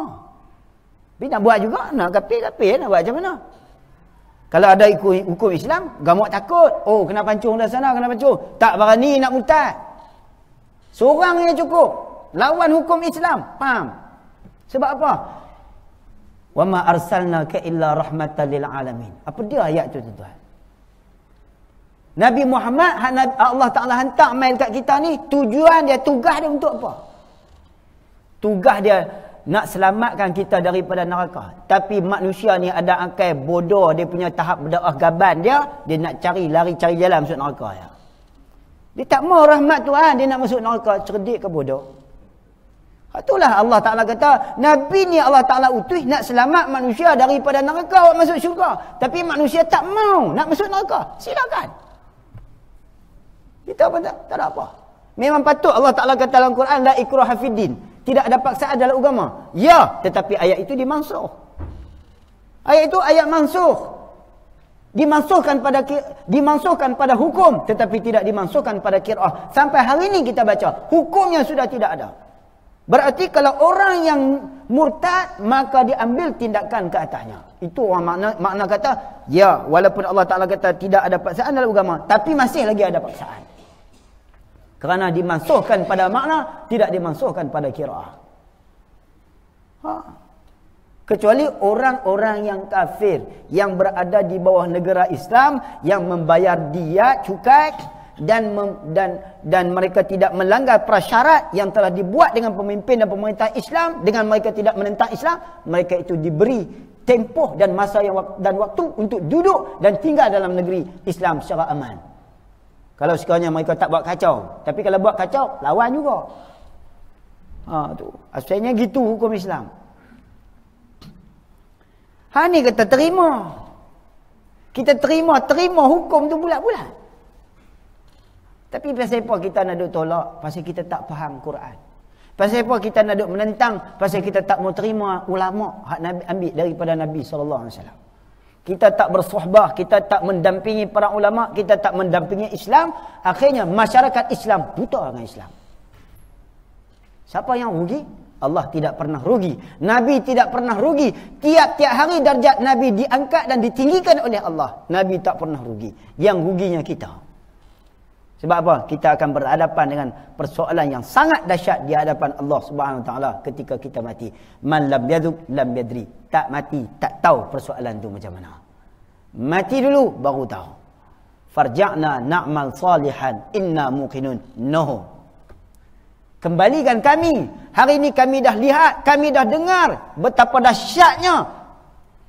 Tapi nak buat juga, nak kapir-kapir, nak buat macam mana? Kalau ada hukum Islam, gamuk takut. Oh, kena pancung dah sana, kena pancung. Tak berani nak murtad. Seorang yang cukup. Lawan hukum Islam. Faham? Sebab apa? Wa ma arsalnaka illa rahmatan lil alamin. Apa dia ayat tu tuan-tuan? Nabi Muhammad Allah Taala hantar mail kat kita ni tujuan dia tugas dia untuk apa? Tugas dia nak selamatkan kita daripada neraka. Tapi manusia ni ada angkai bodoh dia punya tahap berdakwah gaban dia, dia nak cari lari cari jalan masuk neraka ya. Dia tak mau rahmat Tuhan, dia nak masuk neraka, cerdik ke bodoh? Itulah Allah Ta'ala kata, Nabi ni Allah Ta'ala utuh nak selamat manusia daripada neraka masuk syurga. Tapi manusia tak mau nak masuk neraka. Silakan. Kita apa tak? Tak ada apa. Memang patut Allah Ta'ala kata dalam Quran, La ikrah hafidin. Tidak ada paksaan dalam agama. Ya, tetapi ayat itu dimansuh. Ayat itu ayat mansuh. Dimansuhkan pada dimansuhkan pada hukum tetapi tidak dimansuhkan pada kirah. Sampai hari ini kita baca, hukumnya sudah tidak ada. Berarti kalau orang yang murtad maka diambil tindakan ke atasnya. Itu orang makna makna kata ya walaupun Allah Taala kata tidak ada paksaan dalam agama tapi masih lagi ada paksaan. Kerana dimasukkan pada makna, tidak dimasukkan pada kiraah. Ha. Kecuali orang-orang yang kafir yang berada di bawah negara Islam yang membayar dia cukai dan dan dan mereka tidak melanggar prasyarat yang telah dibuat dengan pemimpin dan pemerintah Islam dengan mereka tidak menentang Islam mereka itu diberi tempoh dan masa yang dan waktu untuk duduk dan tinggal dalam negeri Islam secara aman. Kalau sekiranya mereka tak buat kacau, tapi kalau buat kacau lawan juga. Ha tu. Asalnya gitu hukum Islam. Ha ni kata terima. Kita terima, terima hukum tu bulat-bulat. Tapi pasal apa kita nak duk tolak? Pasal kita tak faham Quran. Pasal apa kita nak duk menentang? Pasal kita tak mau terima ulama hak Nabi ambil daripada Nabi wasallam. Kita tak bersuhbah, kita tak mendampingi para ulama, kita tak mendampingi Islam, akhirnya masyarakat Islam buta dengan Islam. Siapa yang rugi? Allah tidak pernah rugi. Nabi tidak pernah rugi. Tiap-tiap hari darjat Nabi diangkat dan ditinggikan oleh Allah. Nabi tak pernah rugi. Yang ruginya kita. Sebab apa? Kita akan berhadapan dengan persoalan yang sangat dahsyat di hadapan Allah Subhanahu taala ketika kita mati. Man lam yaduk lam yadri. Tak mati, tak tahu persoalan tu macam mana. Mati dulu baru tahu. Farja'na na'mal salihan inna muqinun. No. Kembalikan kami. Hari ini kami dah lihat, kami dah dengar betapa dahsyatnya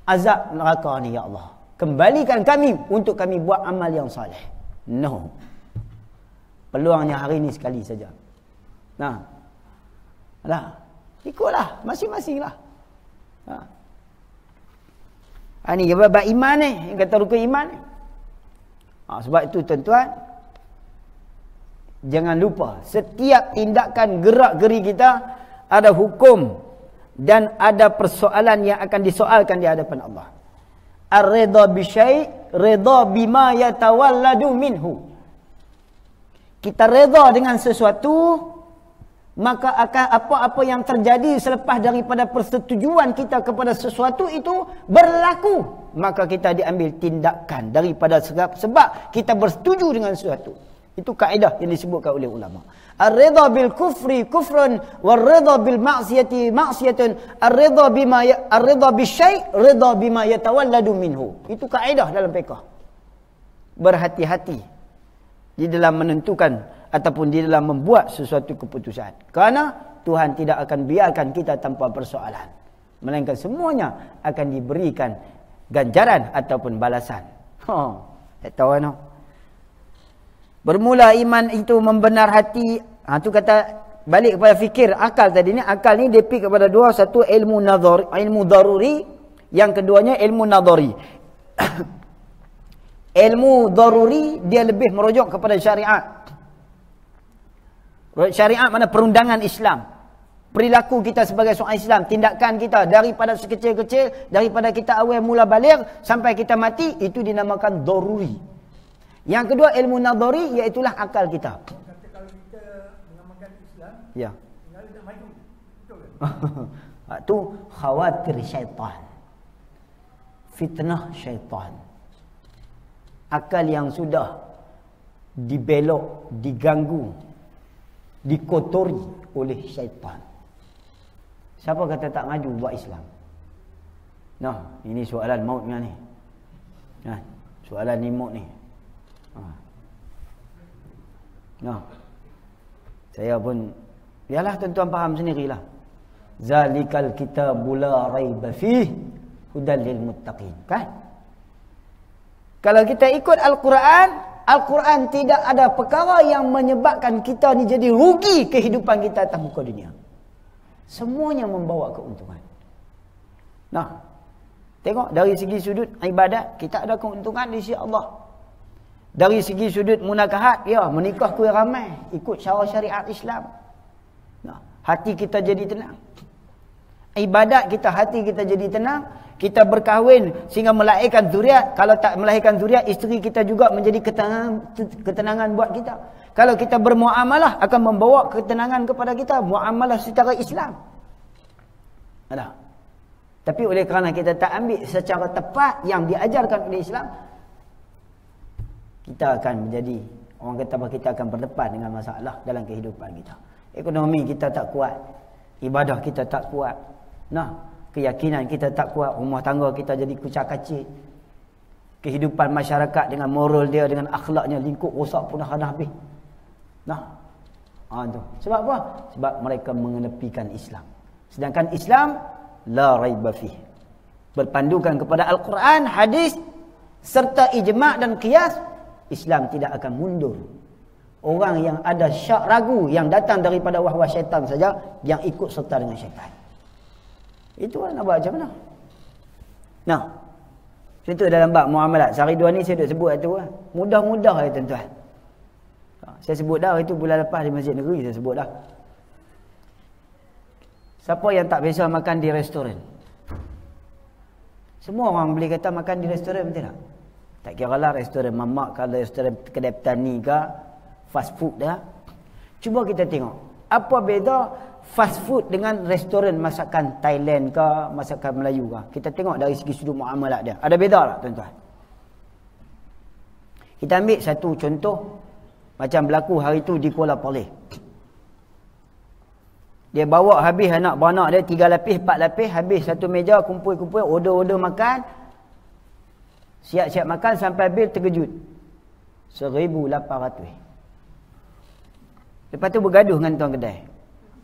azab neraka ni ya Allah. Kembalikan kami untuk kami buat amal yang saleh. No. Peluangnya hari ini sekali saja. Nah. Lah. Ikutlah masing-masing lah. Ha. Ha, ni bab iman ni, yang kata rukun iman ni. Ha, sebab itu tuan-tuan, Jangan lupa setiap tindakan gerak-geri kita ada hukum dan ada persoalan yang akan disoalkan di hadapan Allah. Ar-ridha bi syai' ridha bima yatawalladu minhu. Kita redha dengan sesuatu maka akan apa-apa yang terjadi selepas daripada persetujuan kita kepada sesuatu itu berlaku maka kita diambil tindakan daripada sebab sebab kita bersetuju dengan sesuatu itu kaedah yang disebutkan oleh ulama. Ar-ridha bil kufri kufrun war ridha bil ma'siyati ma'siyatun. Ar-ridha bima ya, ar-ridha bisyai' ridha bima yatawalladu minhu. Itu kaedah dalam fiqh. Berhati-hati di dalam menentukan ataupun di dalam membuat sesuatu keputusan. Karena Tuhan tidak akan biarkan kita tanpa persoalan. Melainkan semuanya akan diberikan ganjaran ataupun balasan. Ha, tak tahu ano. Bermula iman itu membenar hati. Ha tu kata balik kepada fikir akal tadi ni. Akal ni dia pergi kepada dua. Satu ilmu nazar, ilmu daruri. Yang keduanya ilmu nadhari. ilmu daruri dia lebih merujuk kepada syariat. Syariat mana perundangan Islam. Perilaku kita sebagai seorang Islam, tindakan kita daripada sekecil-kecil, daripada kita awal mula balik sampai kita mati itu dinamakan daruri. Yang kedua ilmu nadhari iaitulah akal kita. Kata kalau kita mengamalkan Islam, ya. Dia maju. Betul khawatir syaitan. Fitnah syaitan. Akal yang sudah dibelok, diganggu, dikotori oleh syaitan. Siapa kata tak maju buat Islam? Nah, ini soalan mautnya ni. Nah, soalan ni maut ni. Ha. Nah. Saya pun biarlah tuan-tuan faham sendirilah. Zalikal kitabul la raiba fih hudal lil muttaqin. Kan? Kalau kita ikut Al-Quran, Al-Quran tidak ada perkara yang menyebabkan kita ni jadi rugi kehidupan kita atas muka dunia. Semuanya membawa keuntungan. Nah, tengok dari segi sudut ibadat, kita ada keuntungan di sisi Allah. Dari segi sudut munakahat, ya, menikah kuih ramai. Ikut cara syariat Islam. Nah, hati kita jadi tenang. Ibadat kita, hati kita jadi tenang. Kita berkahwin sehingga melahirkan zuriat. Kalau tak melahirkan zuriat, isteri kita juga menjadi ketenangan, ketenangan buat kita. Kalau kita bermuamalah, akan membawa ketenangan kepada kita. Muamalah secara Islam. Ada. Tapi oleh kerana kita tak ambil secara tepat yang diajarkan oleh Islam, kita akan menjadi orang kata apa kita akan berdepan dengan masalah dalam kehidupan kita. Ekonomi kita tak kuat, ibadah kita tak kuat. Nah, keyakinan kita tak kuat, rumah tangga kita jadi kucak kacik. Kehidupan masyarakat dengan moral dia, dengan akhlaknya, lingkup rosak pun dah habis. Nah. Ha, tu. Sebab apa? Sebab mereka mengenepikan Islam. Sedangkan Islam, la raiba fih. Berpandukan kepada Al-Quran, hadis, serta ijma' dan qiyas, Islam tidak akan mundur. Orang yang ada syak ragu yang datang daripada wahwah syaitan saja, yang ikut serta dengan syaitan. Itu nak buat macam mana? Nah. Itu dalam bab muamalat. Sehari dua ni saya dah sebut itu lah. Mudah-mudah ya tuan-tuan. Ha, saya sebut dah itu bulan lepas di Masjid Negeri saya sebut dah. Siapa yang tak biasa makan di restoran? Semua orang boleh kata makan di restoran betul tak? Tak kira lah restoran mamak ke restoran kedai petani ke fast food dah. Cuba kita tengok. Apa beza fast food dengan restoran masakan Thailand ke masakan Melayu ke? Kita tengok dari segi sudut muamalat dia. Ada beza tak tuan-tuan? Kita ambil satu contoh macam berlaku hari tu di Kuala Palih dia bawa habis anak beranak dia tiga lapis empat lapis habis satu meja kumpul-kumpul order-order makan. Siap-siap makan sampai bil terkejut. Seribu lapan ratus. Lepas tu bergaduh dengan tuan kedai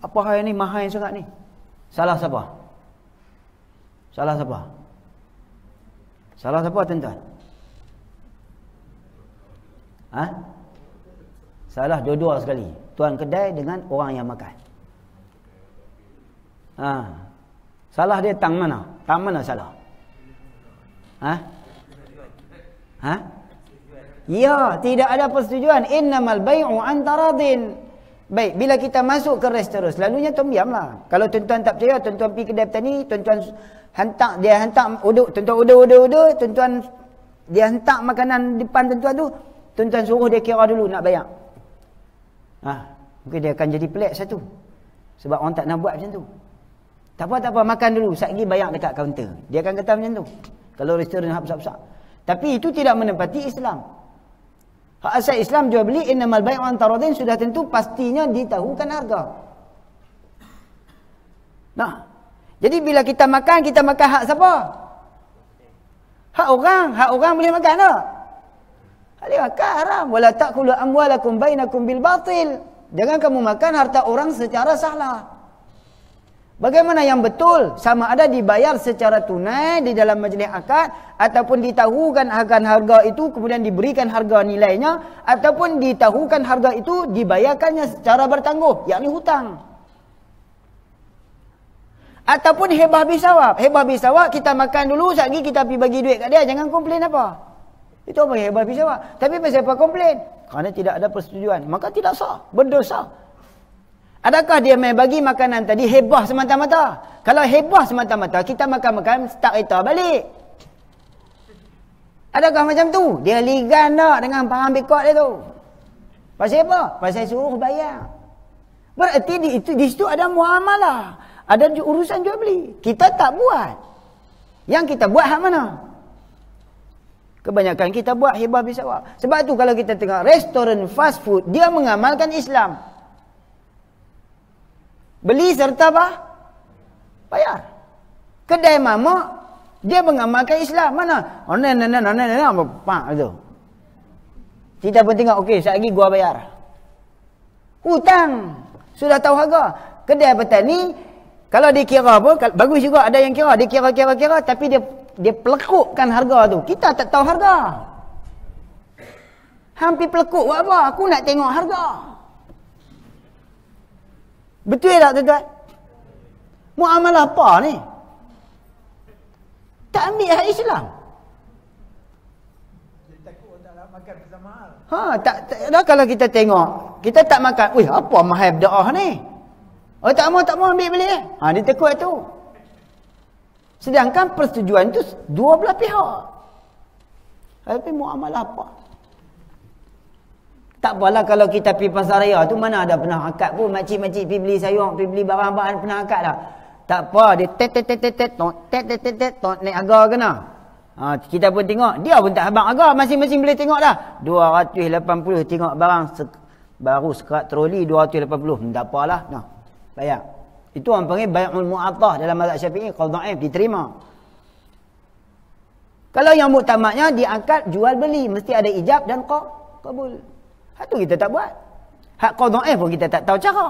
apa hal ni mahal sangat ni? Salah siapa? Salah siapa? Salah siapa tuan-tuan? Ha? Salah dua-dua sekali. Tuan kedai dengan orang yang makan. Ha. Salah dia tang mana? Tang mana salah? Ha? Ha? Ya, tidak ada persetujuan. Innamal bai'u antaradin. Baik, bila kita masuk ke restoran, selalunya tom yam lah. Kalau tuan-tuan tak percaya, tuan-tuan pergi kedai petani, tuan-tuan hantar, dia hantar uduk, tuan-tuan uduk-uduk-uduk, tuan-tuan, dia hantar makanan depan tuan-tuan tu, tuan-tuan suruh dia kira dulu nak bayar. Ha, mungkin dia akan jadi pelik satu. Sebab orang tak nak buat macam tu. Tak apa, tak apa, makan dulu. Sekejap lagi bayar dekat kaunter. Dia akan kata macam tu. Kalau restoran besar-besar. Tapi itu tidak menempati Islam. Hak asal Islam jual beli innamal bai'u antaradin sudah tentu pastinya ditahukan harga. Nah. Jadi bila kita makan, kita makan hak siapa? Hak orang, hak orang boleh makan tak? Boleh makan haram. Wala ta'kulu amwalakum bainakum bil batil. Jangan kamu makan harta orang secara salah. Bagaimana yang betul? Sama ada dibayar secara tunai di dalam majlis akad ataupun ditahukan akan harga itu kemudian diberikan harga nilainya ataupun ditahukan harga itu dibayarkannya secara bertangguh, yakni hutang. Ataupun hebah bisawab. Hebah bisawab kita makan dulu, sekali kita pergi bagi duit kat dia, jangan komplain apa. Itu apa hebah bisawab. Tapi pasal apa komplain? Kerana tidak ada persetujuan. Maka tidak sah, berdosa. Adakah dia main bagi makanan tadi hebah semata-mata? Kalau hebah semata-mata, kita makan-makan tak kereta balik. Adakah macam tu? Dia ligan tak dengan paham bekot dia tu? Pasal apa? Pasal suruh bayar. Berarti di, itu, di situ ada muamalah. Ada urusan jual beli. Kita tak buat. Yang kita buat hak mana? Kebanyakan kita buat hebah bisawak. Sebab tu kalau kita tengok restoran fast food, dia mengamalkan Islam. Beli serta apa? Bayar. Kedai mama dia mengamalkan Islam. Mana? Oh, nah, nah, nah, nah, nah, nah, apa itu? Kita pun tengok, okey, sekejap lagi gua bayar. Hutang. Sudah tahu harga. Kedai petani, kalau dia kira apa, bagus juga ada yang kira. Dia kira-kira-kira, tapi dia dia pelekukkan harga tu. Kita tak tahu harga. Hampir pelekuk buat apa? Aku nak tengok harga. Betul tak tuan-tuan? Muamalah apa ni? Tak ambil hak Islam. Ha, tak, tak dah kalau kita tengok, kita tak makan. Wih, apa mahal doa ni? Oh, tak mau tak mau ambil beli eh. Ha, dia takut tu. Sedangkan persetujuan tu dua belah pihak. Tapi muamalah apa? Tak apalah kalau kita pergi pasar raya tu mana ada pernah akad pun. Makcik-makcik pergi beli sayur, pergi beli barang-barang pernah akad lah. Tak apa, dia tet tet tet tet tot, tet tet tet tet tot, naik agar kena. Ha, kita pun tengok, dia pun tak habang agar, masing-masing boleh tengok dah. 280 tengok barang se baru sekat troli 280, hmm, tak apalah. Nah, bayar. Itu orang panggil bayangul mu'atah dalam mazhab syafi'i, qadha'if, diterima. Kalau yang muktamadnya diangkat jual beli, mesti ada ijab dan qabul. Qa Hak tu kita tak buat. Hak dhaif pun kita tak tahu cara.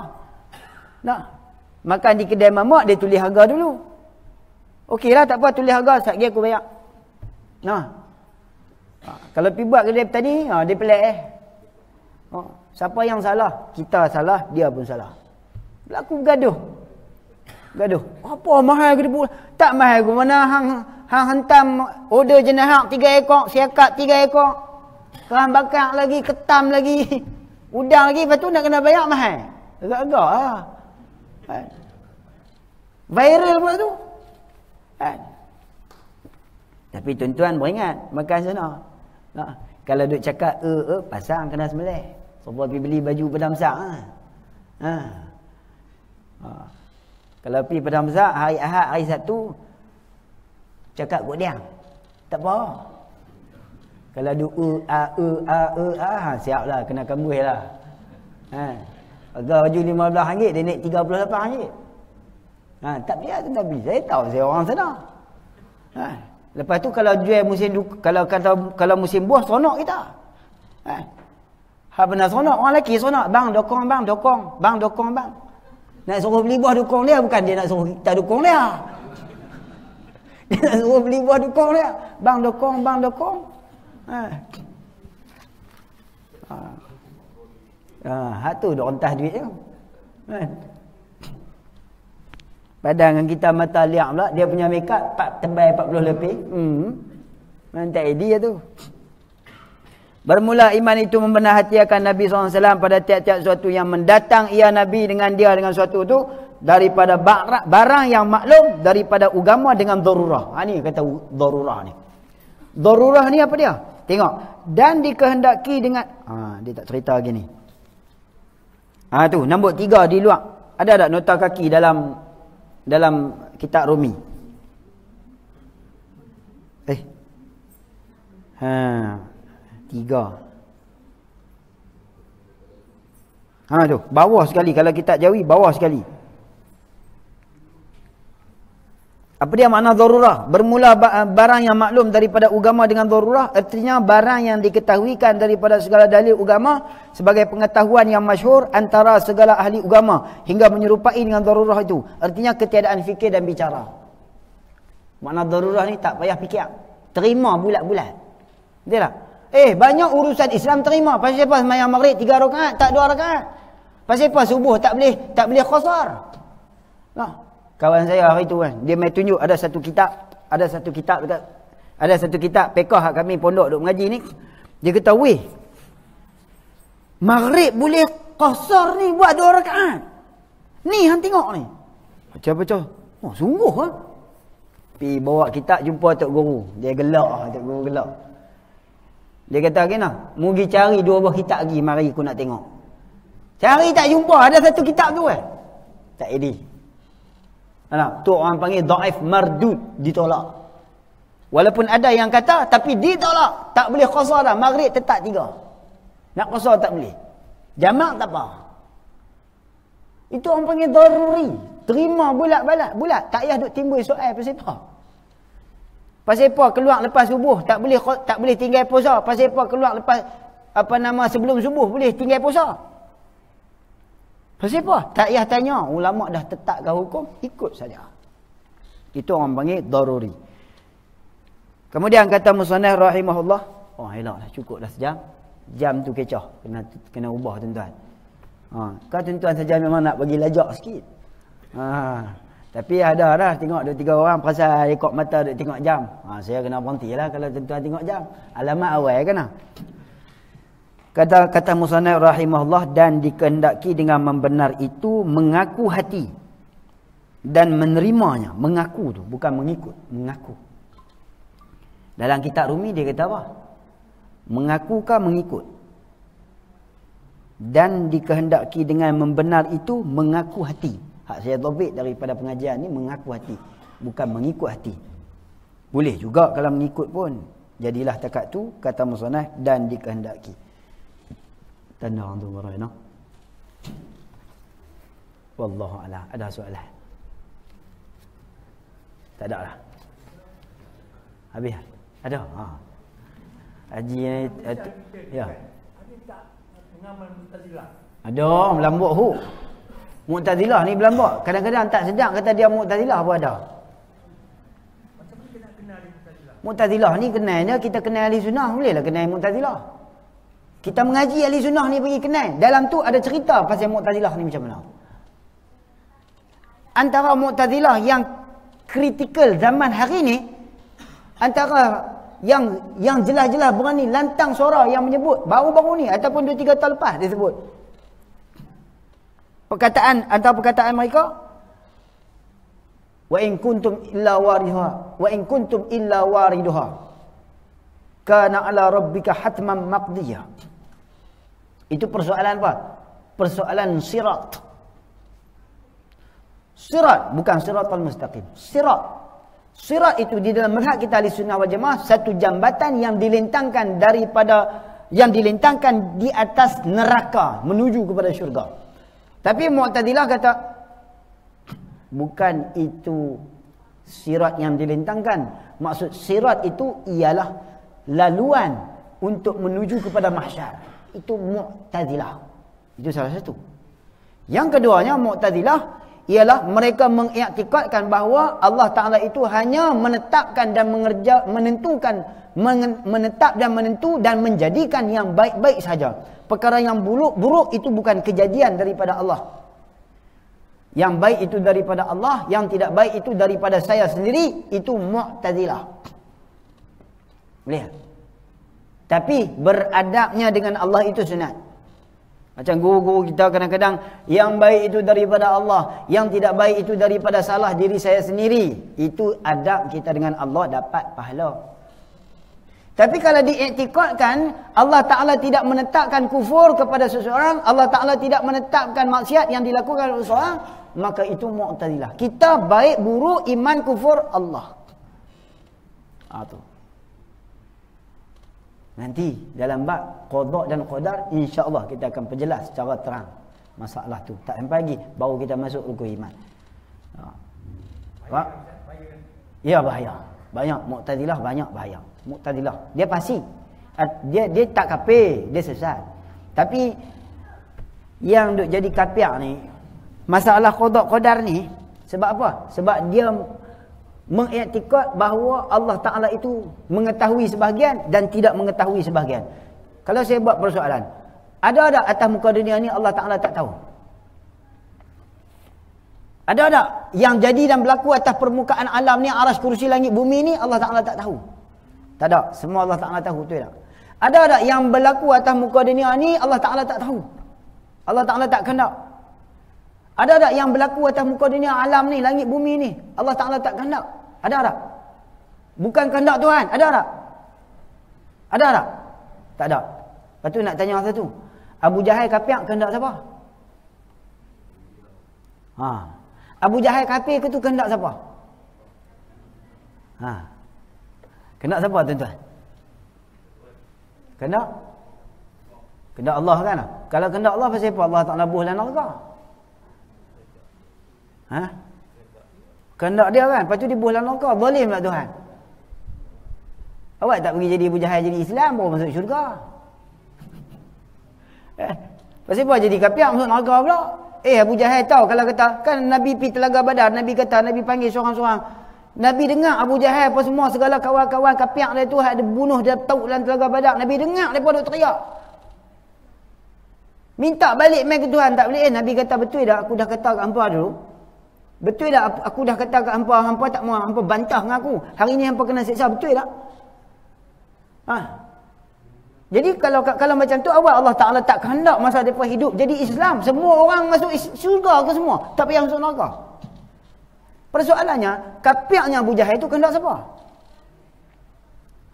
Nah. Makan di kedai mamak dia tulis harga dulu. Okeylah tak apa tulis harga satgi aku bayar. Nah. Ha, kalau pi buat kedai tadi, ha, dia pelik eh. Ha, siapa yang salah? Kita salah, dia pun salah. Berlaku gaduh. Gaduh. Apa mahal ke dia Tak mahal ke mana hang hang hantam order jenahak tiga ekor, siakat tiga ekor. Kerang bakar lagi, ketam lagi. Udang lagi, lepas tu nak kena bayar mahal. Agak-agak lah. Ha. Viral pula tu. Ha. Tapi tuan-tuan beringat, makan sana. Ha. Kalau duk cakap, eh, eh, pasang kena semelih. Sebab pergi beli baju pedam sak. Ha. Ha. Ha. Kalau pergi pedam sak, hari Ahad, hari Sabtu, cakap kod dia. Tak apa. Kalau duk e, a, e, a, e, a, ha, siaplah, kena kambuh lah. Ha. Harga baju RM15, dia naik RM38. Ha, tak biar tu Nabi. Saya tahu saya orang sana. Ha. Lepas tu kalau jual musim kalau kata kalau musim buah seronok kita. Ha. Ha benar seronok orang lelaki seronok. Bang dokong bang dokong. Bang dokong bang. Nak suruh beli buah dukung dia bukan dia nak suruh kita dukung dia. Dia nak suruh beli buah dukung dia. Bang dokong bang dokong. Ha. Ha. Ha, tu dah entah duit tu. Kan? Padahal kita mata liak pula, dia punya makeup tebal 40 lebih. Hmm. Idea tu. Bermula iman itu membenar hati akan Nabi SAW pada tiap-tiap sesuatu yang mendatang ia Nabi dengan dia dengan sesuatu itu daripada barang yang maklum daripada agama dengan darurah. Ha ni kata darurah ni. Darurah ni apa dia? Tengok. Dan dikehendaki dengan ha dia tak cerita lagi ni. Ha tu nombor tiga di luar. Ada tak nota kaki dalam dalam kitab Rumi. Eh. Ha, tiga. Ha tu, bawah sekali kalau kita jawi bawah sekali. Apa dia makna darurah? Bermula barang yang maklum daripada agama dengan darurah, artinya barang yang diketahuikan daripada segala dalil agama sebagai pengetahuan yang masyhur antara segala ahli agama hingga menyerupai dengan darurah itu. Artinya ketiadaan fikir dan bicara. Makna darurah ni tak payah fikir. Terima bulat-bulat. Betul tak? Eh, banyak urusan Islam terima. Pasal apa sembahyang maghrib tiga rakaat, tak dua rakaat? Pasal apa subuh tak boleh tak boleh khasar? Nah, kawan saya hari tu kan dia mai tunjuk ada satu kitab ada satu kitab dekat ada satu kitab pekah kami pondok duk mengaji ni. Dia kata weh maghrib boleh qasar ni buat dua rakaat. Ni hang tengok ni. Macam macam oh sungguh ah pi bawa kitab jumpa tok guru. Dia gelak tok guru gelak. Dia kata gini mugi cari dua buah kitab lagi mari aku nak tengok. Cari tak jumpa ada satu kitab tu eh? Tak edih Anak, tu orang panggil dhaif mardud, ditolak. Walaupun ada yang kata tapi ditolak, tak boleh qasar dah, maghrib tetap tiga. Nak qasar tak boleh. Jamak tak apa. Itu orang panggil daruri. Terima bulat balat, bulat. Tak payah duk timbul soal pasal apa? Pasal apa keluar lepas subuh tak boleh tak boleh tinggal puasa? Pasal apa keluar lepas apa nama sebelum subuh boleh tinggal puasa? Pasal apa? Tak payah tanya. Ulama dah tetapkan hukum, ikut saja. Itu orang panggil daruri. Kemudian kata Musanah rahimahullah, oh eloklah cukup dah sejam. Jam tu kecoh, kena kena ubah tuan-tuan. Ha, kau tuan-tuan saja memang nak bagi lajak sikit. Ha, tapi ada dah tengok dua tiga orang pasal ikut mata duk tengok jam. Ha, saya kena berhentilah kalau tuan-tuan tengok jam. Alamat awal kena. Kata kata Musannaf rahimahullah dan dikehendaki dengan membenar itu mengaku hati dan menerimanya, mengaku tu bukan mengikut, mengaku. Dalam kitab Rumi dia kata apa? Mengakukah mengikut? Dan dikehendaki dengan membenar itu mengaku hati. Hak saya topik daripada pengajian ni mengaku hati, bukan mengikut hati. Boleh juga kalau mengikut pun. Jadilah takat tu kata Musannaf dan dikehendaki. Tanda orang tu marah, no? Wallahu a'lam. Ada soalan? Tak ada lah. Habis? Ada? Ha. Haji yang... Ya. Ada, melambut hu. Mu'tazilah ni melambut. Kadang-kadang tak sedap kata dia Mu'tazilah pun ada. Mu'tazilah ni kenalnya kita kenal ahli sunnah. Bolehlah kenal Mu'tazilah. Kita mengaji ahli sunnah ni pergi kenal. Dalam tu ada cerita pasal Mu'tazilah ni macam mana. Antara Mu'tazilah yang kritikal zaman hari ni. Antara yang yang jelas-jelas berani lantang suara yang menyebut. Baru-baru ni ataupun 2-3 tahun lepas dia sebut. Perkataan antara perkataan mereka wa in kuntum illa waridha wa in kuntum illa waridha kana ala rabbika hatman maqdiya itu persoalan apa? Persoalan sirat. Sirat bukan siratal mustaqim. Sirat. Sirat itu di dalam merhak kita ahli sunnah wal jamaah satu jambatan yang dilintangkan daripada yang dilintangkan di atas neraka menuju kepada syurga. Tapi mu'tadilah kata bukan itu sirat yang dilintangkan. Maksud sirat itu ialah laluan untuk menuju kepada mahsyar itu mu'tazilah itu salah satu yang keduanya mu'tazilah ialah mereka mengiktikadkan bahawa Allah Taala itu hanya menetapkan dan mengerja menentukan menetap dan menentu dan menjadikan yang baik-baik saja perkara yang buruk buruk itu bukan kejadian daripada Allah yang baik itu daripada Allah, yang tidak baik itu daripada saya sendiri, itu Mu'tazilah. Lihat. Tapi beradabnya dengan Allah itu sunat. Macam guru-guru kita kadang-kadang yang baik itu daripada Allah, yang tidak baik itu daripada salah diri saya sendiri. Itu adab kita dengan Allah dapat pahala. Tapi kalau diiktikadkan Allah Ta'ala tidak menetapkan kufur kepada seseorang, Allah Ta'ala tidak menetapkan maksiat yang dilakukan oleh seseorang, maka itu mu'tadilah. Kita baik buruk iman kufur Allah. Ha, tu. Nanti dalam bab qada dan qadar insya-Allah kita akan perjelas secara terang masalah tu. Tak sampai lagi baru kita masuk rukun iman. Ha. Ya bahaya. Banyak mu'tadilah banyak bahaya. Mu'tadilah. Dia pasti. Dia dia tak kafir, dia sesat. Tapi yang duk jadi kafir ni Masalah qada qadar ni sebab apa? Sebab dia mengiktikad bahawa Allah Taala itu mengetahui sebahagian dan tidak mengetahui sebahagian. Kalau saya buat persoalan, ada ada atas muka dunia ni Allah Taala tak tahu? Ada ada yang jadi dan berlaku atas permukaan alam ni aras kursi langit bumi ni Allah Taala tak tahu? Tak ada, semua Allah Taala tahu betul tak? Ada ada yang berlaku atas muka dunia ni Allah Taala tak tahu? Allah Taala tak kendak? Ada tak yang berlaku atas muka dunia alam ni, langit bumi ni? Allah Ta'ala tak kehendak. Ada tak? Bukan kehendak Tuhan. Ada tak? Ada tak? Tak ada. Lepas tu nak tanya satu. Abu Jahal kapiak kehendak siapa? Ha. Abu Jahal kafir ke tu kehendak siapa? Ha. Kehendak siapa tuan-tuan? Kehendak? Kehendak Allah kan? Kalau kehendak Allah, pasal apa Allah Ta'ala buh dan neraka? Ha? Kehendak dia kan. Lepas tu dia buah neraka. Zalim tak Tuhan? Awak tak pergi jadi Abu Jahal jadi Islam baru masuk syurga. Eh, pasal apa jadi kapiak masuk neraka pula? Eh Abu Jahal tahu kalau kata kan Nabi pi telaga badar, Nabi kata Nabi panggil seorang-seorang. Nabi dengar Abu Jahal apa semua segala kawan-kawan kapiak dia tu ada bunuh dia tahu dalam telaga badar. Nabi dengar depa duk teriak. Minta balik mai ke Tuhan tak boleh. Eh Nabi kata betul dah aku dah kata kat hangpa dulu. Betul tak aku dah kata kat hampa, hampa tak mau, hampa bantah dengan aku. Hari ni hampa kena siksa, betul tak? Ha. Jadi kalau kalau macam tu awal Allah Taala tak kehendak masa depa hidup jadi Islam, semua orang masuk syurga ke semua, tak payah masuk neraka. Persoalannya, kapiaknya Abu Jahal itu kehendak siapa?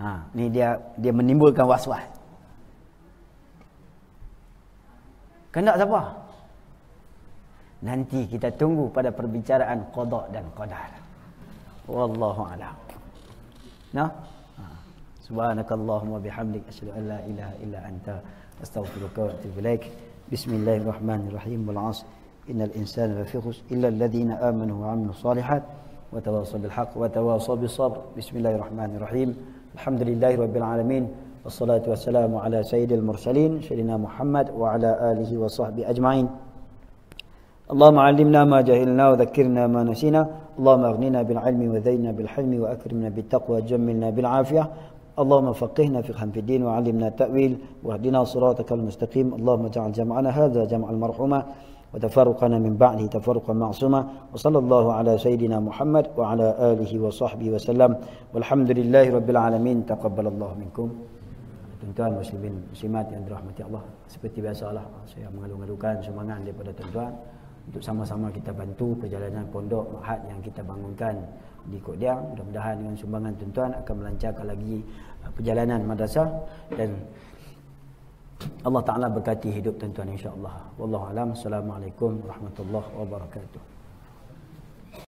Ha, ni dia dia menimbulkan was-was. Kehendak siapa? Nanti kita tunggu pada perbicaraan qada dan qadar. Wallahu a'lam. Nah. Ha. Subhanakallahumma bihamdik asyhadu an la ilaha illa anta astaghfiruka wa atubu ilaik. Bismillahirrahmanirrahim. Wal 'asr. Innal insana lafi khusr illa alladhina amanu wa 'amilus salihat wa tawassaw bil haqq wa tawassaw bis sabr. Bismillahirrahmanirrahim. Alhamdulillahi rabbil alamin. Wassalatu wassalamu ala sayyidil mursalin sayyidina Muhammad wa ala alihi wa sahbihi ajma'in. اللهم علمنا ما جهلنا وذكرنا ما نسينا. اللهم أغننا بالعلم وزينا بالحلم وأكرمنا بالتقوى وجملنا بالعافية. اللهم فقهنا في الدين وعلمنا التأويل. واهدنا صراطك المستقيم. اللهم اجعل جمعنا هذا جمع المرحومه وتفرقنا من بعده تفرقا معصوما. وصلى الله على سيدنا محمد وعلى آله وصحبه وسلم. والحمد لله رب العالمين. تقبل الله منكم. Tuan-tuan muslimin muslimat yang dirahmati Allah. Seperti biasalah saya mengalu-alukan sumbangan daripada tuan-tuan. Untuk sama-sama kita bantu perjalanan pondok mahat yang kita bangunkan di Kodiang. Mudah-mudahan dengan sumbangan tuan-tuan akan melancarkan lagi uh, perjalanan madrasah dan Allah Taala berkati hidup tuan-tuan insya-Allah. Wallahu alam. Assalamualaikum warahmatullahi wabarakatuh.